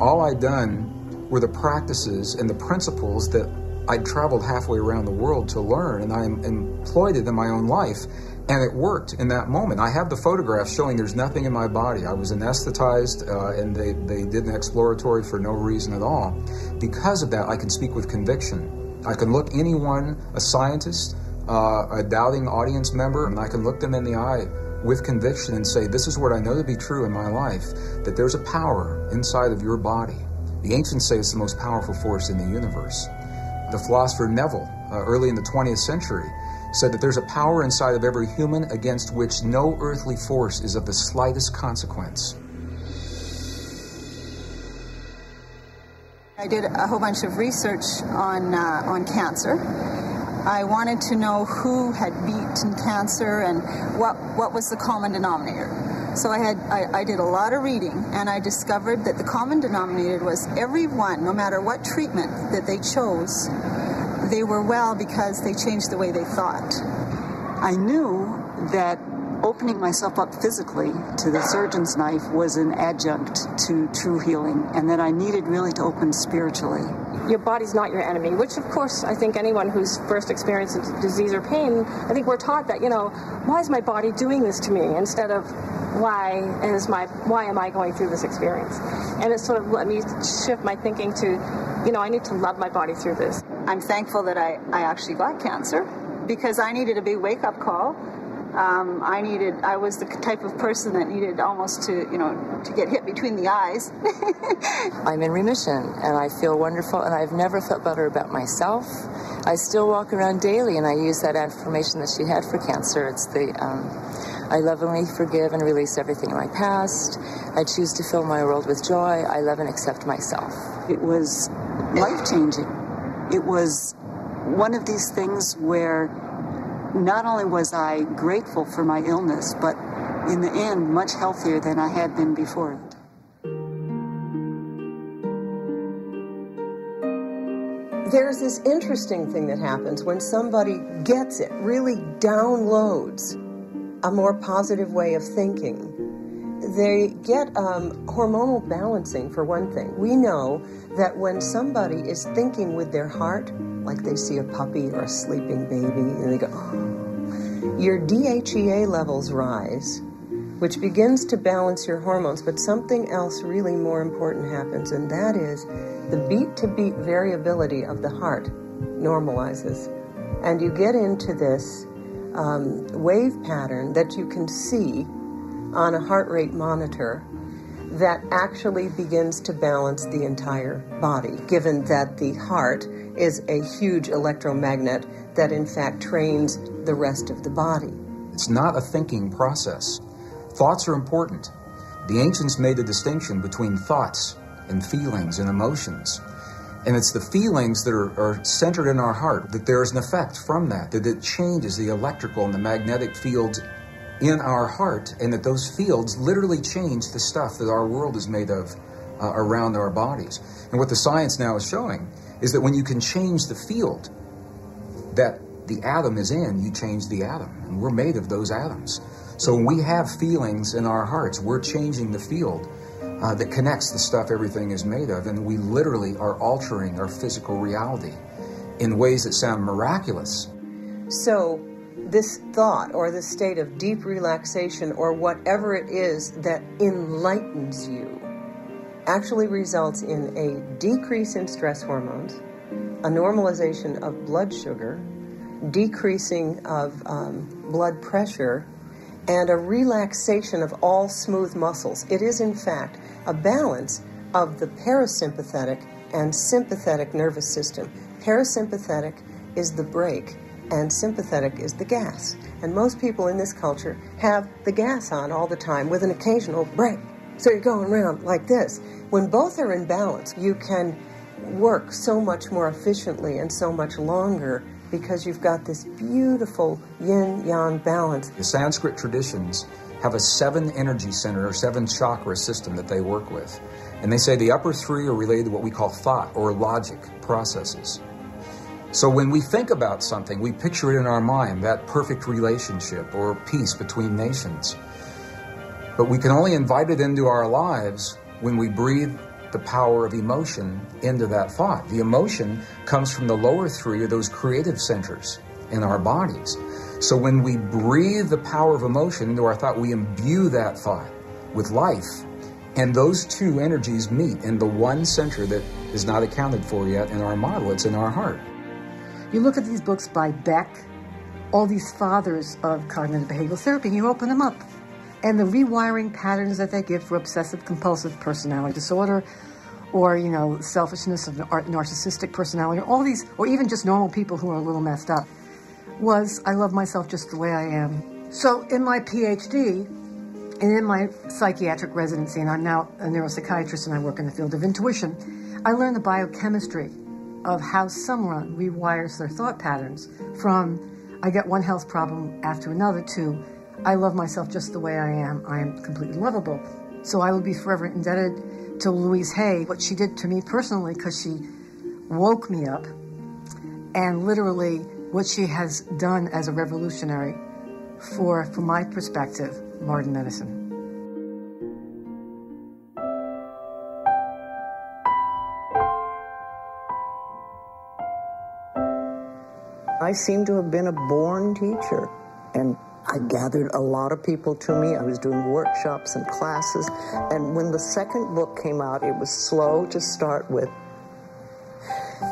All I'd done were the practices and the principles that I'd traveled halfway around the world to learn, and I employed it in my own life. And it worked in that moment. I have the photographs showing there's nothing in my body. I was anesthetized, uh, and they, they did an exploratory for no reason at all. Because of that, I can speak with conviction. I can look anyone, a scientist, uh, a doubting audience member, and I can look them in the eye with conviction and say, This is what I know to be true in my life that there's a power inside of your body. The ancients say it's the most powerful force in the universe. The philosopher Neville, uh, early in the 20th century, said that there's a power inside of every human against which no earthly force is of the slightest consequence. I did a whole bunch of research on, uh, on cancer. I wanted to know who had beaten cancer and what, what was the common denominator. So I had I, I, did a lot of reading and I discovered that the common denominator was everyone, no matter what treatment that they chose, they were well because they changed the way they thought. I knew that opening myself up physically to the surgeon's knife was an adjunct to true healing, and that I needed really to open spiritually. Your body's not your enemy, which, of course, I think anyone who's first experienced disease or pain, I think we're taught that, you know, why is my body doing this to me instead of why is my why am I going through this experience? And it sort of let me shift my thinking to, you know, I need to love my body through this. I'm thankful that I, I actually got cancer because I needed a big wake up call um, I needed, I was the type of person that needed almost to, you know, to get hit between the eyes. I'm in remission and I feel wonderful and I've never felt better about myself. I still walk around daily and I use that affirmation that she had for cancer. It's the, um, I lovingly forgive and release everything in my past. I choose to fill my world with joy. I love and accept myself. It was life changing. It was one of these things where not only was I grateful for my illness, but in the end, much healthier than I had been before There's this interesting thing that happens when somebody gets it, really downloads a more positive way of thinking. They get um, hormonal balancing, for one thing. We know that when somebody is thinking with their heart, like they see a puppy or a sleeping baby, and they go, your DHEA levels rise, which begins to balance your hormones, but something else really more important happens, and that is the beat to beat variability of the heart normalizes. And you get into this um, wave pattern that you can see on a heart rate monitor that actually begins to balance the entire body, given that the heart is a huge electromagnet that in fact trains the rest of the body. It's not a thinking process. Thoughts are important. The ancients made a distinction between thoughts and feelings and emotions. And it's the feelings that are, are, centered in our heart that there is an effect from that, that it changes the electrical and the magnetic fields in our heart, and that those fields literally change the stuff that our world is made of uh, around our bodies. And what the science now is showing is that when you can change the field that the atom is in, you change the atom. And we're made of those atoms. So when we have feelings in our hearts, we're changing the field uh, that connects the stuff everything is made of. And we literally are altering our physical reality in ways that sound miraculous. So, this thought or this state of deep relaxation or whatever it is that enlightens you actually results in a decrease in stress hormones, a normalization of blood sugar, decreasing of um, blood pressure, and a relaxation of all smooth muscles. It is, in fact, a balance of the parasympathetic and sympathetic nervous system. Parasympathetic is the brake, and sympathetic is the gas. And most people in this culture have the gas on all the time with an occasional brake. So you're going around like this. When both are in balance, you can work so much more efficiently and so much longer because you've got this beautiful yin yang balance. The Sanskrit traditions have a seven energy center or seven chakra system that they work with. And they say the upper three are related to what we call thought or logic processes. So when we think about something, we picture it in our mind, that perfect relationship or peace between nations. But we can only invite it into our lives when we breathe the power of emotion into that thought. The emotion comes from the lower three of those creative centers in our bodies. So when we breathe the power of emotion into our thought, we imbue that thought with life. And those two energies meet in the one center that is not accounted for yet in our model. It's in our heart. You look at these books by Beck, all these fathers of cognitive behavioral therapy, and you open them up. And the rewiring patterns that they give for obsessive compulsive personality disorder, or, you know, selfishness of narcissistic personality, or all these, or even just normal people who are a little messed up, was I love myself just the way I am. So in my PhD, and in my psychiatric residency, and I'm now a neuropsychiatrist and I work in the field of intuition, I learned the biochemistry of how someone rewires their thought patterns from I get one health problem after another to I love myself just the way I am. I am completely lovable. So I will be forever indebted to Louise Hay, what she did to me personally, because she woke me up, and literally what she has done as a revolutionary for, from my perspective, modern medicine. I seem to have been a born teacher. And I gathered a lot of people to me. I was doing workshops and classes. And when the second book came out, it was slow to start with.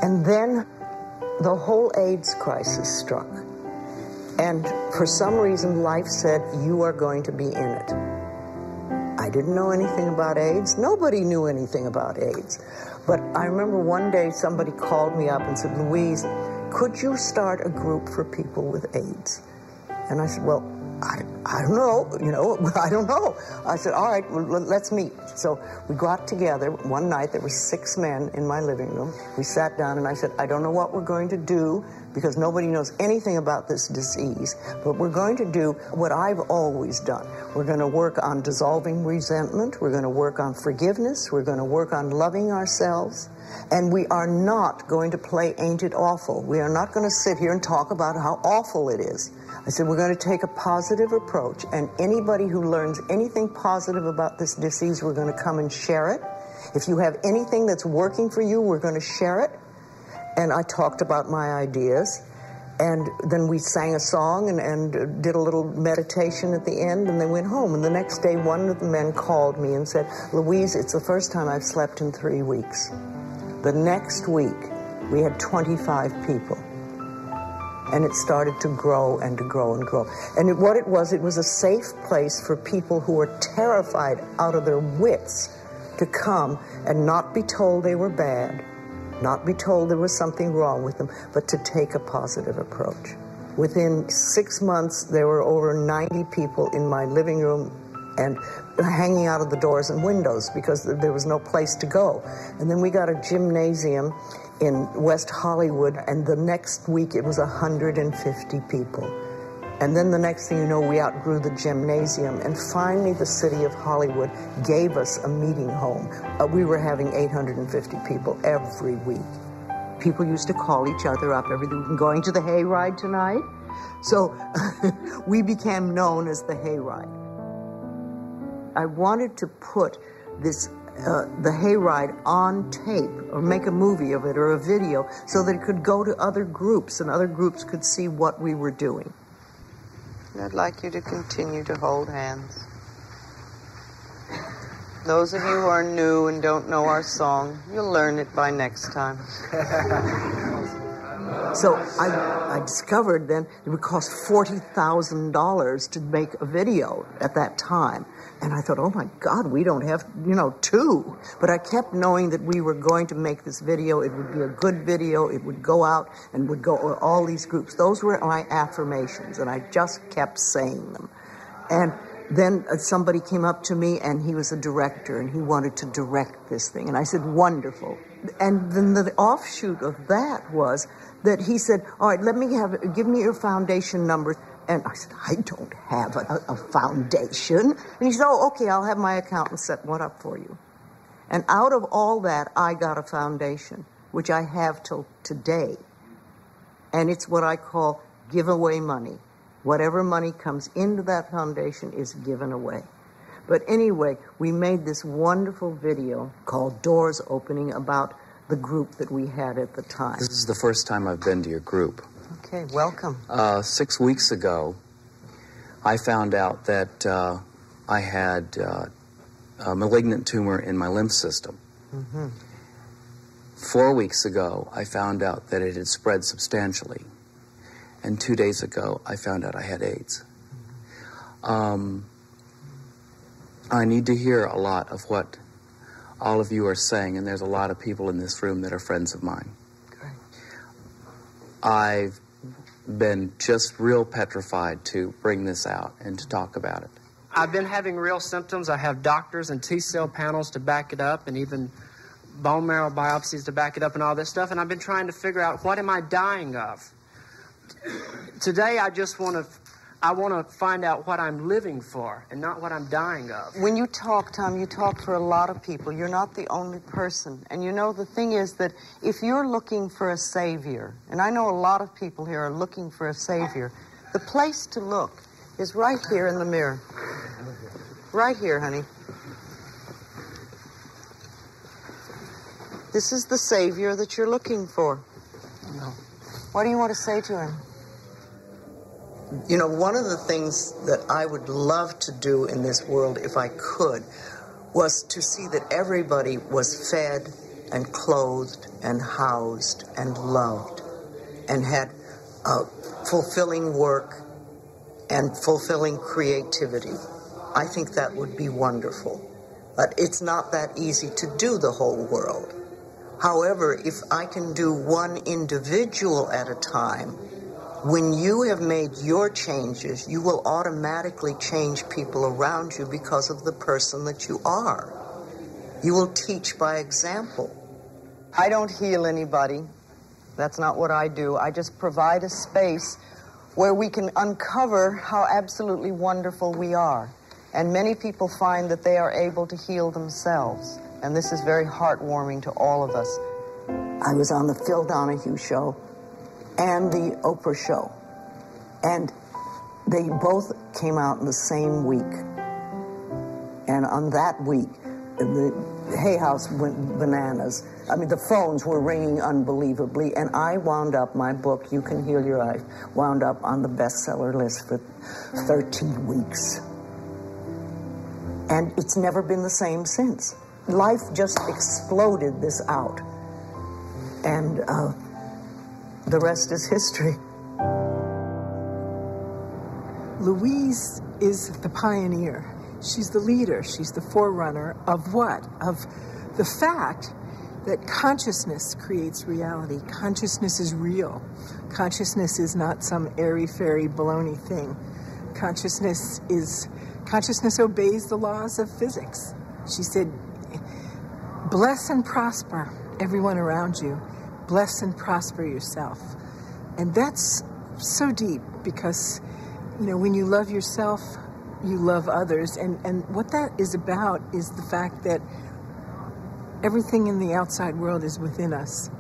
And then the whole AIDS crisis struck. And for some reason, life said, You are going to be in it. I didn't know anything about AIDS. Nobody knew anything about AIDS. But I remember one day somebody called me up and said, Louise, could you start a group for people with AIDS? And I said, well, I, I don't know, you know, I don't know. I said, all right, well, let's meet. So we got together one night. There were six men in my living room. We sat down and I said, I don't know what we're going to do because nobody knows anything about this disease, but we're going to do what I've always done. We're going to work on dissolving resentment. We're going to work on forgiveness. We're going to work on loving ourselves. And we are not going to play Ain't It Awful. We are not going to sit here and talk about how awful it is. I said, we're going to take a positive approach, and anybody who learns anything positive about this disease, we're going to come and share it. If you have anything that's working for you, we're going to share it. And I talked about my ideas. And then we sang a song and, and did a little meditation at the end, and they went home. And the next day, one of the men called me and said, Louise, it's the first time I've slept in three weeks. The next week, we had 25 people. And it started to grow and to grow and grow. And it, what it was, it was a safe place for people who were terrified out of their wits to come and not be told they were bad, not be told there was something wrong with them, but to take a positive approach. Within six months, there were over 90 people in my living room and hanging out of the doors and windows because there was no place to go. And then we got a gymnasium in West Hollywood, and the next week it was 150 people. And then the next thing you know, we outgrew the gymnasium, and finally the city of Hollywood gave us a meeting home. Uh, we were having 850 people every week. People used to call each other up every week, going to the hayride tonight. So we became known as the hayride. I wanted to put this uh, the hayride on tape or make a movie of it or a video so that it could go to other groups and other groups could see what we were doing. I'd like you to continue to hold hands. Those of you who are new and don't know our song, you'll learn it by next time. so I, I discovered then it would cost $40,000 to make a video at that time. And I thought, oh my God, we don't have, you know, two. But I kept knowing that we were going to make this video. It would be a good video. It would go out and would go all these groups. Those were my affirmations, and I just kept saying them. And then uh, somebody came up to me, and he was a director, and he wanted to direct this thing. And I said, wonderful. And then the offshoot of that was that he said, all right, let me have, give me your foundation number. And I said, I don't have a, a, foundation. And he said, Oh, okay, I'll have my accountant set one up for you. And out of all that, I got a foundation, which I have till today. And it's what I call giveaway money. Whatever money comes into that foundation is given away. But anyway, we made this wonderful video called Doors Opening about the group that we had at the time. This is the first time I've been to your group. Okay, welcome. Uh, six weeks ago, I found out that uh, I had uh, a malignant tumor in my lymph system. Mm-hmm. Four weeks ago, I found out that it had spread substantially. and two days ago I found out I had AIDS. Um, I need to hear a lot of what all of you are saying, and there's a lot of people in this room that are friends of mine. I've been just real petrified to bring this out and to talk about it. I've been having real symptoms. I have doctors and T cell panels to back it up, and even bone marrow biopsies to back it up, and all this stuff. And I've been trying to figure out what am I dying of. Today, I just want to. I want to find out what I'm living for and not what I'm dying of. When you talk, Tom, you talk for a lot of people. You're not the only person. And you know, the thing is that if you're looking for a savior, and I know a lot of people here are looking for a savior, the place to look is right here in the mirror. Right here, honey. This is the savior that you're looking for. No. What do you want to say to him? You know, one of the things that I would love to do in this world, if I could, was to see that everybody was fed and clothed and housed and loved and had uh, fulfilling work and fulfilling creativity. I think that would be wonderful. But it's not that easy to do the whole world. However, if I can do one individual at a time, when you have made your changes, you will automatically change people around you because of the person that you are. You will teach by example. I don't heal anybody. That's not what I do. I just provide a space where we can uncover how absolutely wonderful we are. And many people find that they are able to heal themselves. And this is very heartwarming to all of us. I was on the Phil Donahue show and the Oprah show. And they both came out in the same week. And on that week, the Hay House went bananas. I mean, the phones were ringing unbelievably, and I wound up my book, You Can Heal Your Life, wound up on the bestseller list for 13 weeks. And it's never been the same since. Life just exploded this out. And uh, the rest is history. Louise is the pioneer. She's the leader. She's the forerunner of what? Of the fact that consciousness creates reality. Consciousness is real. Consciousness is not some airy fairy baloney thing. Consciousness is consciousness obeys the laws of physics. She said, "Bless and prosper everyone around you. Bless and prosper yourself." And that's so deep because you know, when you love yourself, you love others. And, and what that is about is the fact that everything in the outside world is within us.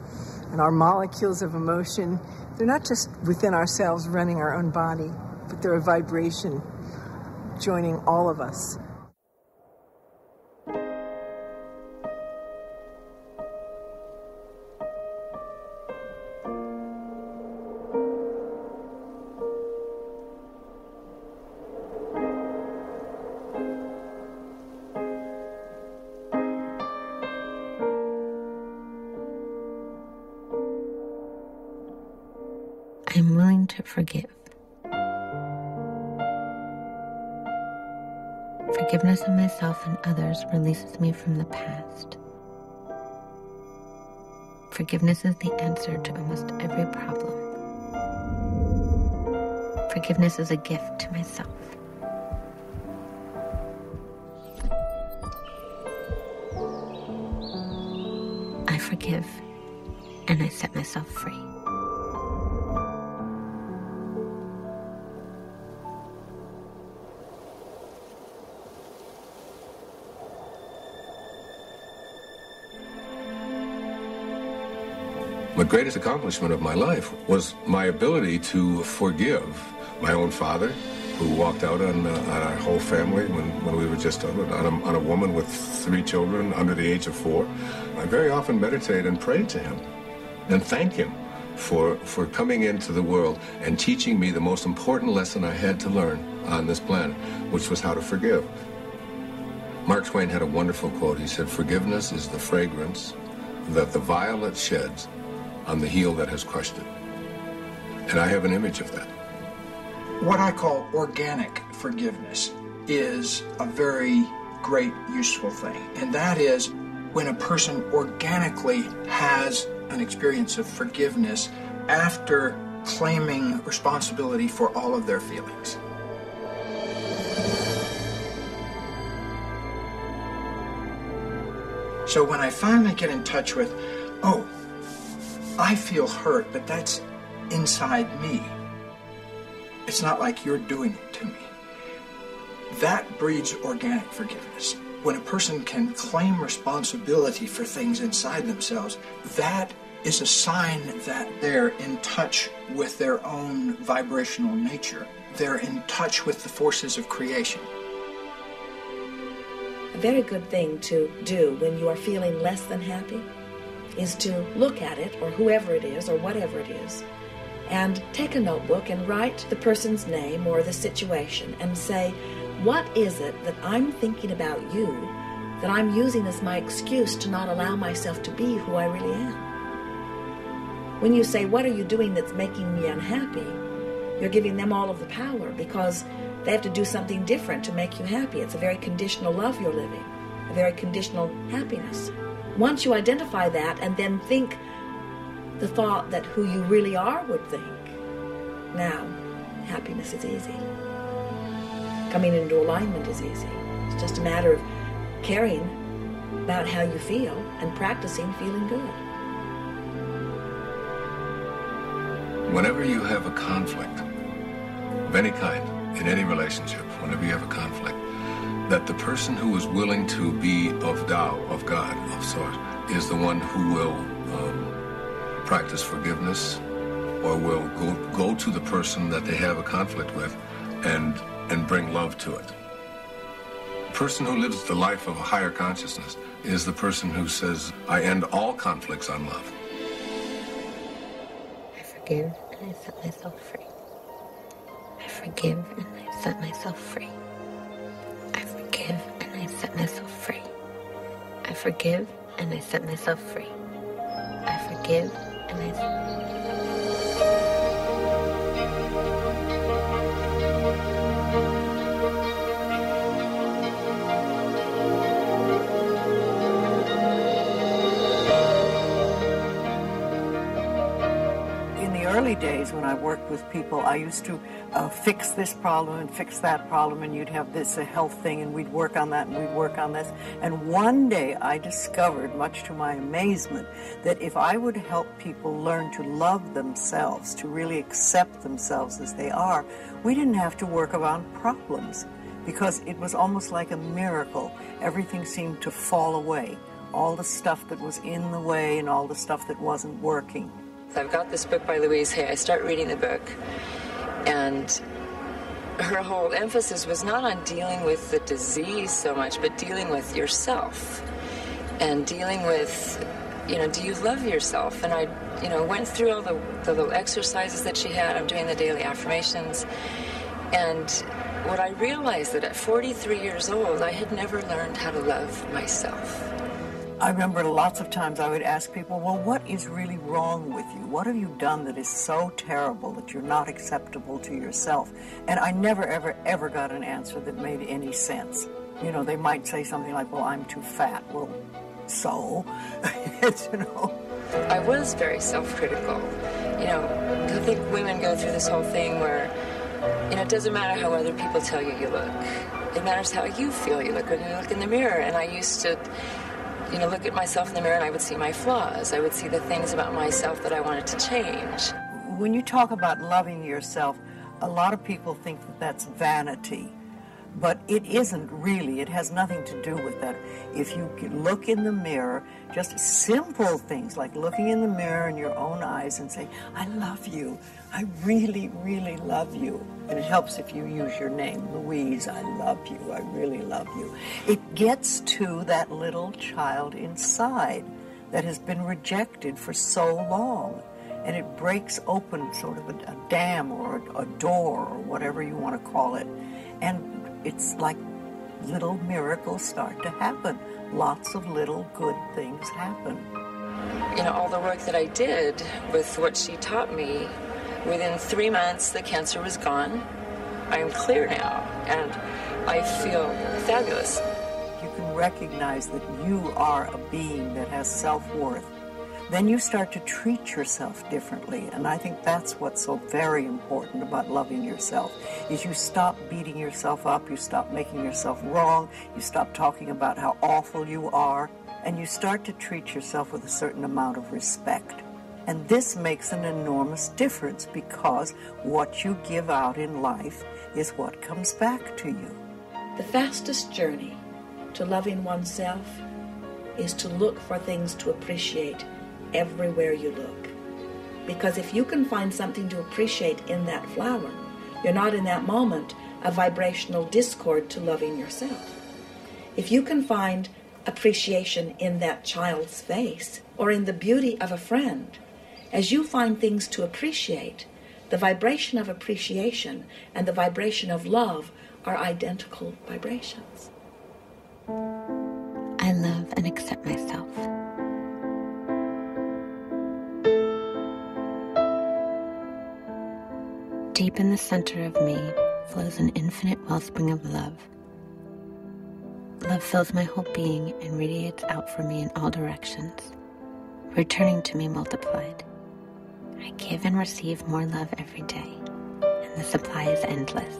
And our molecules of emotion, they're not just within ourselves running our own body, but they're a vibration joining all of us. Forgive. Forgiveness of myself and others releases me from the past. Forgiveness is the answer to almost every problem. Forgiveness is a gift to myself. I forgive and I set myself free. Greatest accomplishment of my life was my ability to forgive my own father, who walked out on, uh, on our whole family when, when we were just on a, on a woman with three children under the age of four. I very often meditate and pray to him and thank him for, for coming into the world and teaching me the most important lesson I had to learn on this planet, which was how to forgive. Mark Twain had a wonderful quote. He said, Forgiveness is the fragrance that the violet sheds on the heel that has crushed it. And I have an image of that. What I call organic forgiveness is a very great, useful thing. And that is when a person organically has an experience of forgiveness after claiming responsibility for all of their feelings. So when I finally get in touch with, oh, I feel hurt, but that's inside me. It's not like you're doing it to me. That breeds organic forgiveness. When a person can claim responsibility for things inside themselves, that is a sign that they're in touch with their own vibrational nature. They're in touch with the forces of creation. A very good thing to do when you are feeling less than happy is to look at it, or whoever it is, or whatever it is, and take a notebook and write the person's name or the situation and say, What is it that I'm thinking about you that I'm using as my excuse to not allow myself to be who I really am? When you say, What are you doing that's making me unhappy? you're giving them all of the power because they have to do something different to make you happy. It's a very conditional love you're living, a very conditional happiness. Once you identify that and then think the thought that who you really are would think, now happiness is easy. Coming into alignment is easy. It's just a matter of caring about how you feel and practicing feeling good. Whenever you have a conflict of any kind, in any relationship, whenever you have a conflict, that the person who is willing to be of Tao, of God, of Source, is the one who will um, practice forgiveness or will go, go to the person that they have a conflict with and, and bring love to it. The person who lives the life of a higher consciousness is the person who says, I end all conflicts on love. I forgive and I set myself free. I forgive and I set myself free. Set myself free. I forgive and I set myself free. I forgive and I. in the early days when I worked with people, I used to uh, fix this problem and fix that problem, and you'd have this a health thing, and we'd work on that, and we'd work on this. And one day I discovered, much to my amazement, that if I would help people learn to love themselves, to really accept themselves as they are, we didn't have to work around problems because it was almost like a miracle. Everything seemed to fall away. All the stuff that was in the way and all the stuff that wasn't working. I've got this book by Louise Hay. I start reading the book, and her whole emphasis was not on dealing with the disease so much, but dealing with yourself and dealing with, you know, do you love yourself? And I, you know, went through all the, the little exercises that she had. I'm doing the daily affirmations. And what I realized that at 43 years old, I had never learned how to love myself. I remember lots of times I would ask people, well, what is really wrong with you? What have you done that is so terrible that you're not acceptable to yourself? And I never, ever, ever got an answer that made any sense. You know, they might say something like, well, I'm too fat. Well, so, you know. I was very self-critical. You know, I think women go through this whole thing where, you know, it doesn't matter how other people tell you you look. It matters how you feel you look when you look in the mirror. And I used to you know, look at myself in the mirror and I would see my flaws. I would see the things about myself that I wanted to change. When you talk about loving yourself, a lot of people think that that's vanity. But it isn't really. It has nothing to do with that. If you look in the mirror, just simple things like looking in the mirror in your own eyes and saying, I love you. I really, really love you. And it helps if you use your name, Louise, I love you. I really love you. It gets to that little child inside that has been rejected for so long. And it breaks open sort of a, a dam or a, a door or whatever you want to call it. And it's like little miracles start to happen. Lots of little good things happen. You know, all the work that I did with what she taught me Within three months, the cancer was gone. I'm clear now, and I feel fabulous. You can recognize that you are a being that has self worth. Then you start to treat yourself differently, and I think that's what's so very important about loving yourself. Is you stop beating yourself up, you stop making yourself wrong, you stop talking about how awful you are, and you start to treat yourself with a certain amount of respect. And this makes an enormous difference because what you give out in life is what comes back to you. The fastest journey to loving oneself is to look for things to appreciate everywhere you look. Because if you can find something to appreciate in that flower, you're not in that moment a vibrational discord to loving yourself. If you can find appreciation in that child's face or in the beauty of a friend, as you find things to appreciate, the vibration of appreciation and the vibration of love are identical vibrations. I love and accept myself. Deep in the center of me flows an infinite wellspring of love. Love fills my whole being and radiates out from me in all directions, returning to me multiplied. I give and receive more love every day, and the supply is endless.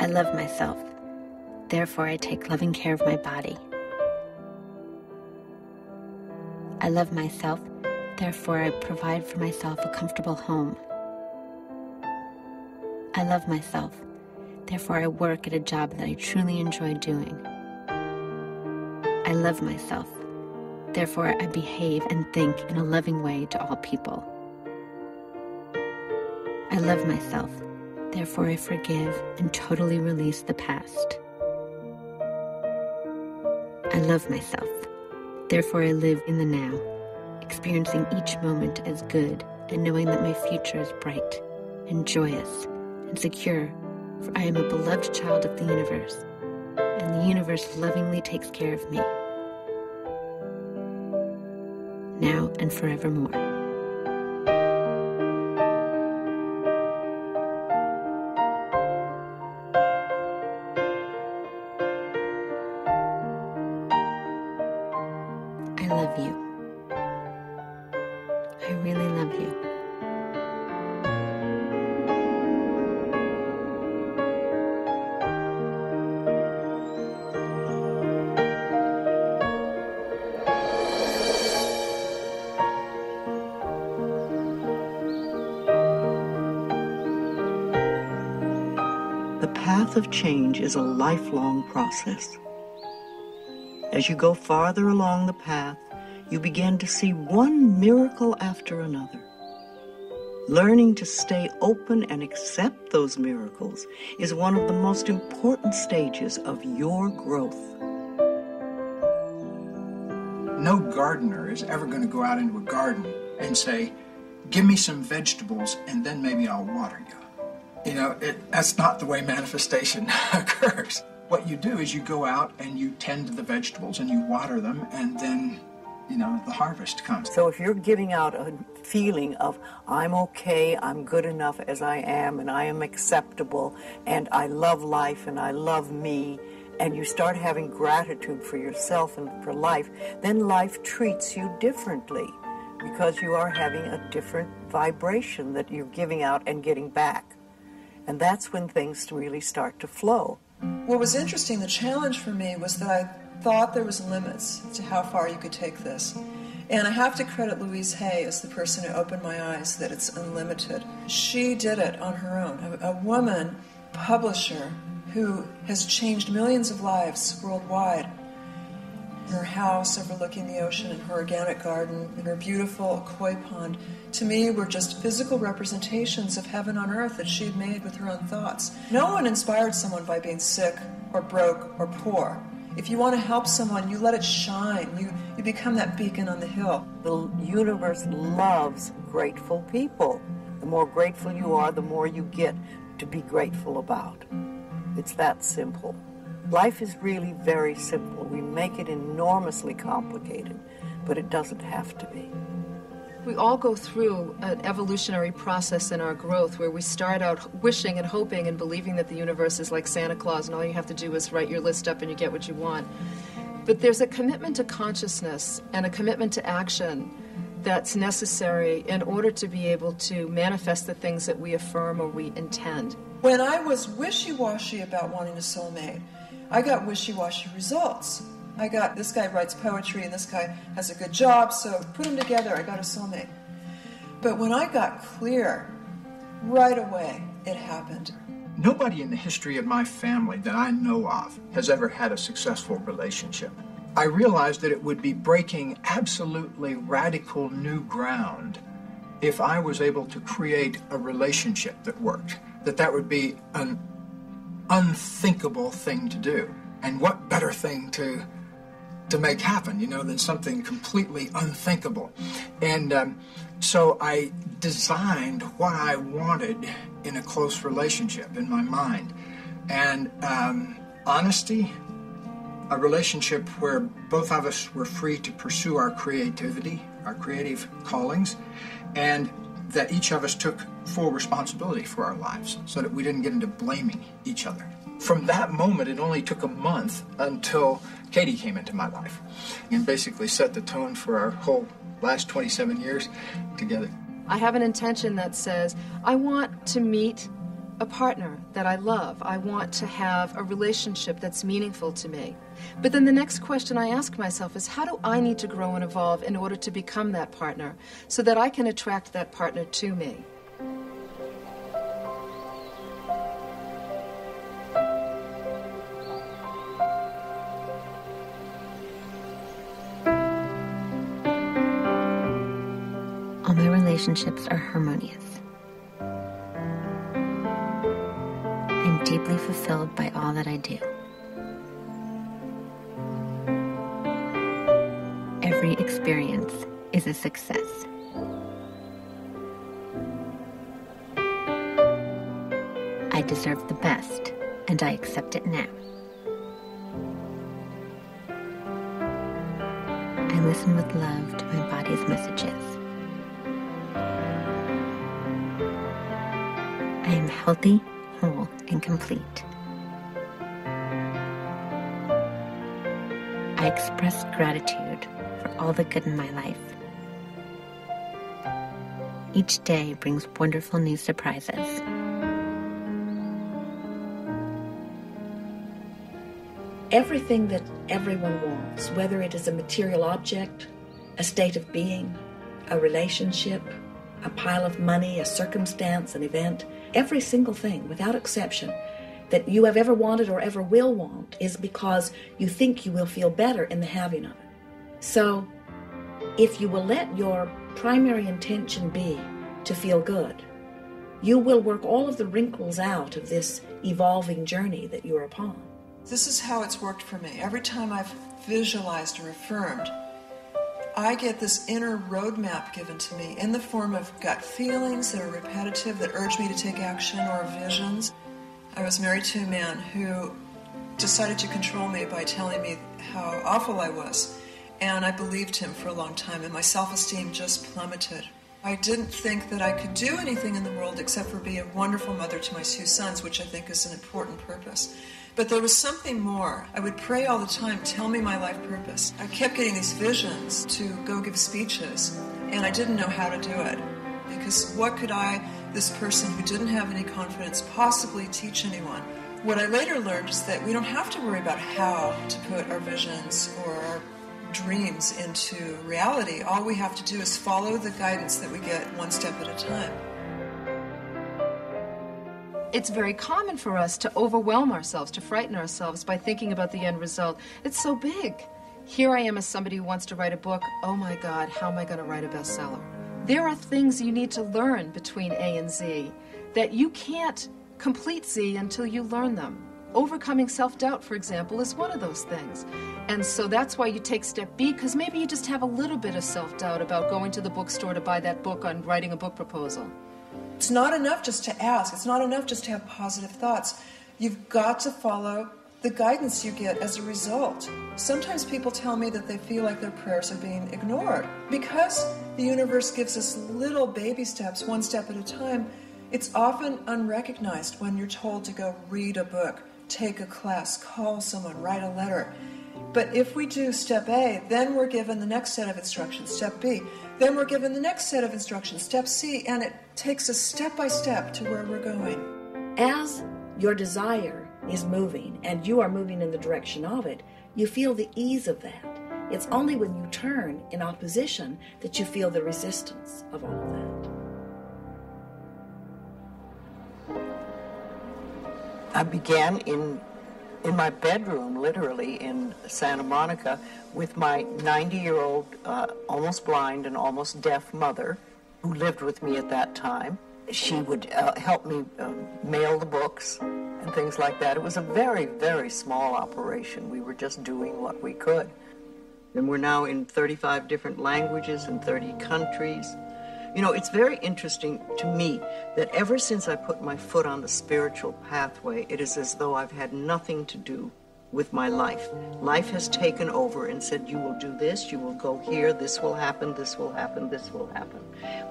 I love myself. Therefore, I take loving care of my body. I love myself. Therefore, I provide for myself a comfortable home. I love myself. Therefore, I work at a job that I truly enjoy doing. I love myself. Therefore, I behave and think in a loving way to all people. I love myself. Therefore, I forgive and totally release the past. I love myself. Therefore, I live in the now, experiencing each moment as good and knowing that my future is bright and joyous and secure, for I am a beloved child of the universe, and the universe lovingly takes care of me. Now and forevermore. Of change is a lifelong process. As you go farther along the path, you begin to see one miracle after another. Learning to stay open and accept those miracles is one of the most important stages of your growth. No gardener is ever going to go out into a garden and say, Give me some vegetables and then maybe I'll water you. You know, it, that's not the way manifestation occurs. What you do is you go out and you tend to the vegetables and you water them, and then, you know, the harvest comes. So if you're giving out a feeling of, I'm okay, I'm good enough as I am, and I am acceptable, and I love life, and I love me, and you start having gratitude for yourself and for life, then life treats you differently because you are having a different vibration that you're giving out and getting back. And that's when things really start to flow. What was interesting, the challenge for me was that I thought there was limits to how far you could take this. And I have to credit Louise Hay as the person who opened my eyes that it's unlimited. She did it on her own. A, a woman publisher who has changed millions of lives worldwide. Her house overlooking the ocean and her organic garden and her beautiful koi pond, to me, were just physical representations of heaven on earth that she had made with her own thoughts. No one inspired someone by being sick or broke or poor. If you want to help someone, you let it shine. You, you become that beacon on the hill. The universe loves grateful people. The more grateful you are, the more you get to be grateful about. It's that simple. Life is really very simple. We make it enormously complicated, but it doesn't have to be. We all go through an evolutionary process in our growth where we start out wishing and hoping and believing that the universe is like Santa Claus and all you have to do is write your list up and you get what you want. But there's a commitment to consciousness and a commitment to action that's necessary in order to be able to manifest the things that we affirm or we intend. When I was wishy washy about wanting a soulmate, I got wishy washy results. I got this guy writes poetry and this guy has a good job, so put them together, I got a soulmate. But when I got clear, right away, it happened. Nobody in the history of my family that I know of has ever had a successful relationship. I realized that it would be breaking absolutely radical new ground if I was able to create a relationship that worked, that that would be an unthinkable thing to do. And what better thing to to make happen, you know, than something completely unthinkable. And um, so I designed what I wanted in a close relationship in my mind. And um, honesty, a relationship where both of us were free to pursue our creativity, our creative callings, and that each of us took full responsibility for our lives so that we didn't get into blaming each other. From that moment, it only took a month until Katie came into my life and basically set the tone for our whole last 27 years together. I have an intention that says, I want to meet a partner that I love. I want to have a relationship that's meaningful to me. But then the next question I ask myself is, how do I need to grow and evolve in order to become that partner so that I can attract that partner to me? Relationships are harmonious. I'm deeply fulfilled by all that I do. Every experience is a success. I deserve the best, and I accept it now. I listen with love to my body's messages. Healthy, whole, and complete. I express gratitude for all the good in my life. Each day brings wonderful new surprises. Everything that everyone wants, whether it is a material object, a state of being, a relationship, a pile of money, a circumstance, an event, every single thing, without exception, that you have ever wanted or ever will want is because you think you will feel better in the having of it. So, if you will let your primary intention be to feel good, you will work all of the wrinkles out of this evolving journey that you're upon. This is how it's worked for me. Every time I've visualized or affirmed, I get this inner roadmap given to me in the form of gut feelings that are repetitive, that urge me to take action, or visions. I was married to a man who decided to control me by telling me how awful I was. And I believed him for a long time, and my self esteem just plummeted. I didn't think that I could do anything in the world except for be a wonderful mother to my two sons, which I think is an important purpose. But there was something more. I would pray all the time, tell me my life purpose. I kept getting these visions to go give speeches, and I didn't know how to do it. Because what could I, this person who didn't have any confidence, possibly teach anyone? What I later learned is that we don't have to worry about how to put our visions or our dreams into reality. All we have to do is follow the guidance that we get one step at a time. It's very common for us to overwhelm ourselves, to frighten ourselves by thinking about the end result. It's so big. Here I am as somebody who wants to write a book. Oh my God, how am I going to write a bestseller? There are things you need to learn between A and Z that you can't complete Z until you learn them. Overcoming self doubt, for example, is one of those things. And so that's why you take step B, because maybe you just have a little bit of self doubt about going to the bookstore to buy that book on writing a book proposal. It's not enough just to ask, it's not enough just to have positive thoughts. You've got to follow the guidance you get as a result. Sometimes people tell me that they feel like their prayers are being ignored. Because the universe gives us little baby steps, one step at a time, it's often unrecognized when you're told to go read a book, take a class, call someone, write a letter. But if we do step A, then we're given the next set of instructions, step B. Then we're given the next set of instructions, step C, and it takes us step by step to where we're going. As your desire is moving and you are moving in the direction of it, you feel the ease of that. It's only when you turn in opposition that you feel the resistance of all of that. I began in in my bedroom, literally in Santa Monica, with my 90-year-old, uh, almost blind and almost deaf mother, who lived with me at that time. She would uh, help me uh, mail the books and things like that. It was a very, very small operation. We were just doing what we could. And we're now in 35 different languages in 30 countries. You know, it's very interesting to me that ever since I put my foot on the spiritual pathway, it is as though I've had nothing to do with my life. Life has taken over and said, You will do this, you will go here, this will happen, this will happen, this will happen.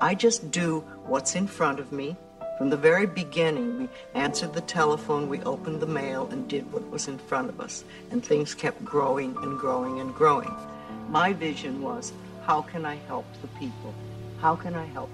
I just do what's in front of me. From the very beginning, we answered the telephone, we opened the mail, and did what was in front of us. And things kept growing and growing and growing. My vision was, How can I help the people? How can I help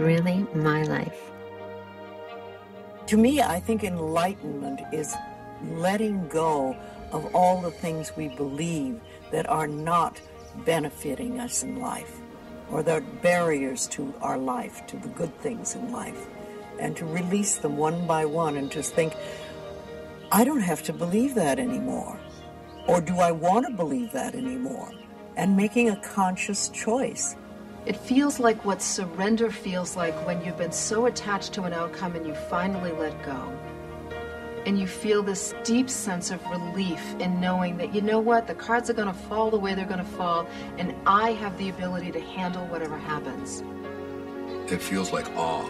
really my life. To me, I think enlightenment is letting go of all the things we believe that are not benefiting us in life or that are barriers to our life, to the good things in life, and to release them one by one and just think, I don't have to believe that anymore. Or do I want to believe that anymore? And making a conscious choice. It feels like what surrender feels like when you've been so attached to an outcome and you finally let go. And you feel this deep sense of relief in knowing that, you know what, the cards are going to fall the way they're going to fall, and I have the ability to handle whatever happens. It feels like awe.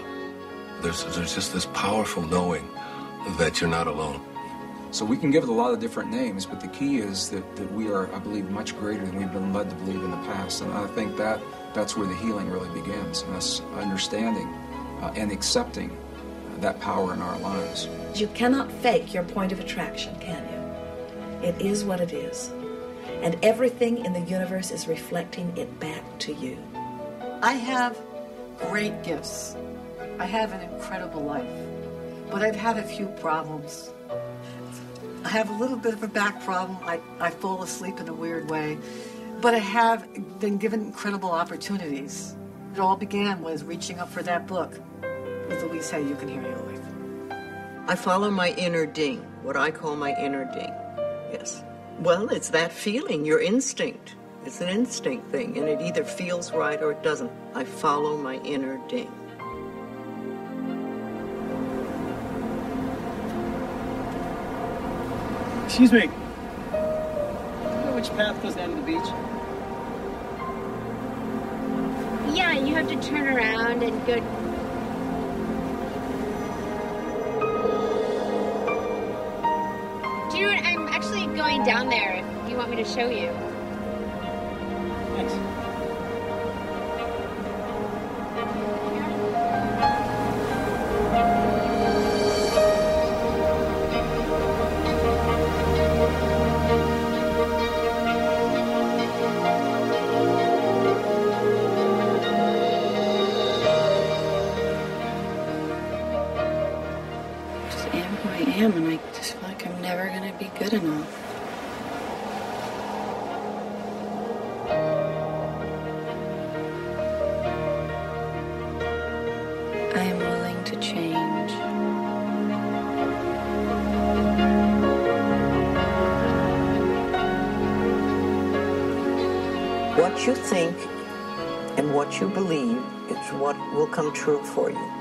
There's, there's just this powerful knowing that you're not alone. So we can give it a lot of different names, but the key is that, that we are, I believe, much greater than we've been led to believe in the past. And I think that that's where the healing really begins, and us understanding uh, and accepting that power in our lives. You cannot fake your point of attraction, can you? It is what it is. And everything in the universe is reflecting it back to you. I have great gifts. I have an incredible life. But I've had a few problems. I have a little bit of a back problem. I, I fall asleep in a weird way. But I have been given incredible opportunities. It all began with reaching up for that book with Louise Hay, You Can Heal Your Life. I follow my inner ding, what I call my inner ding. Yes. Well, it's that feeling, your instinct. It's an instinct thing, and it either feels right or it doesn't. I follow my inner ding. Excuse me. Do which path goes down to the beach? Yeah, you have to turn around and go. Do what? I'm actually going down there if you want me to show you.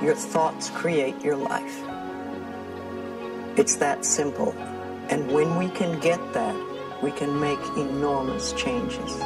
Your thoughts create your life. It's that simple. And when we can get that, we can make enormous changes.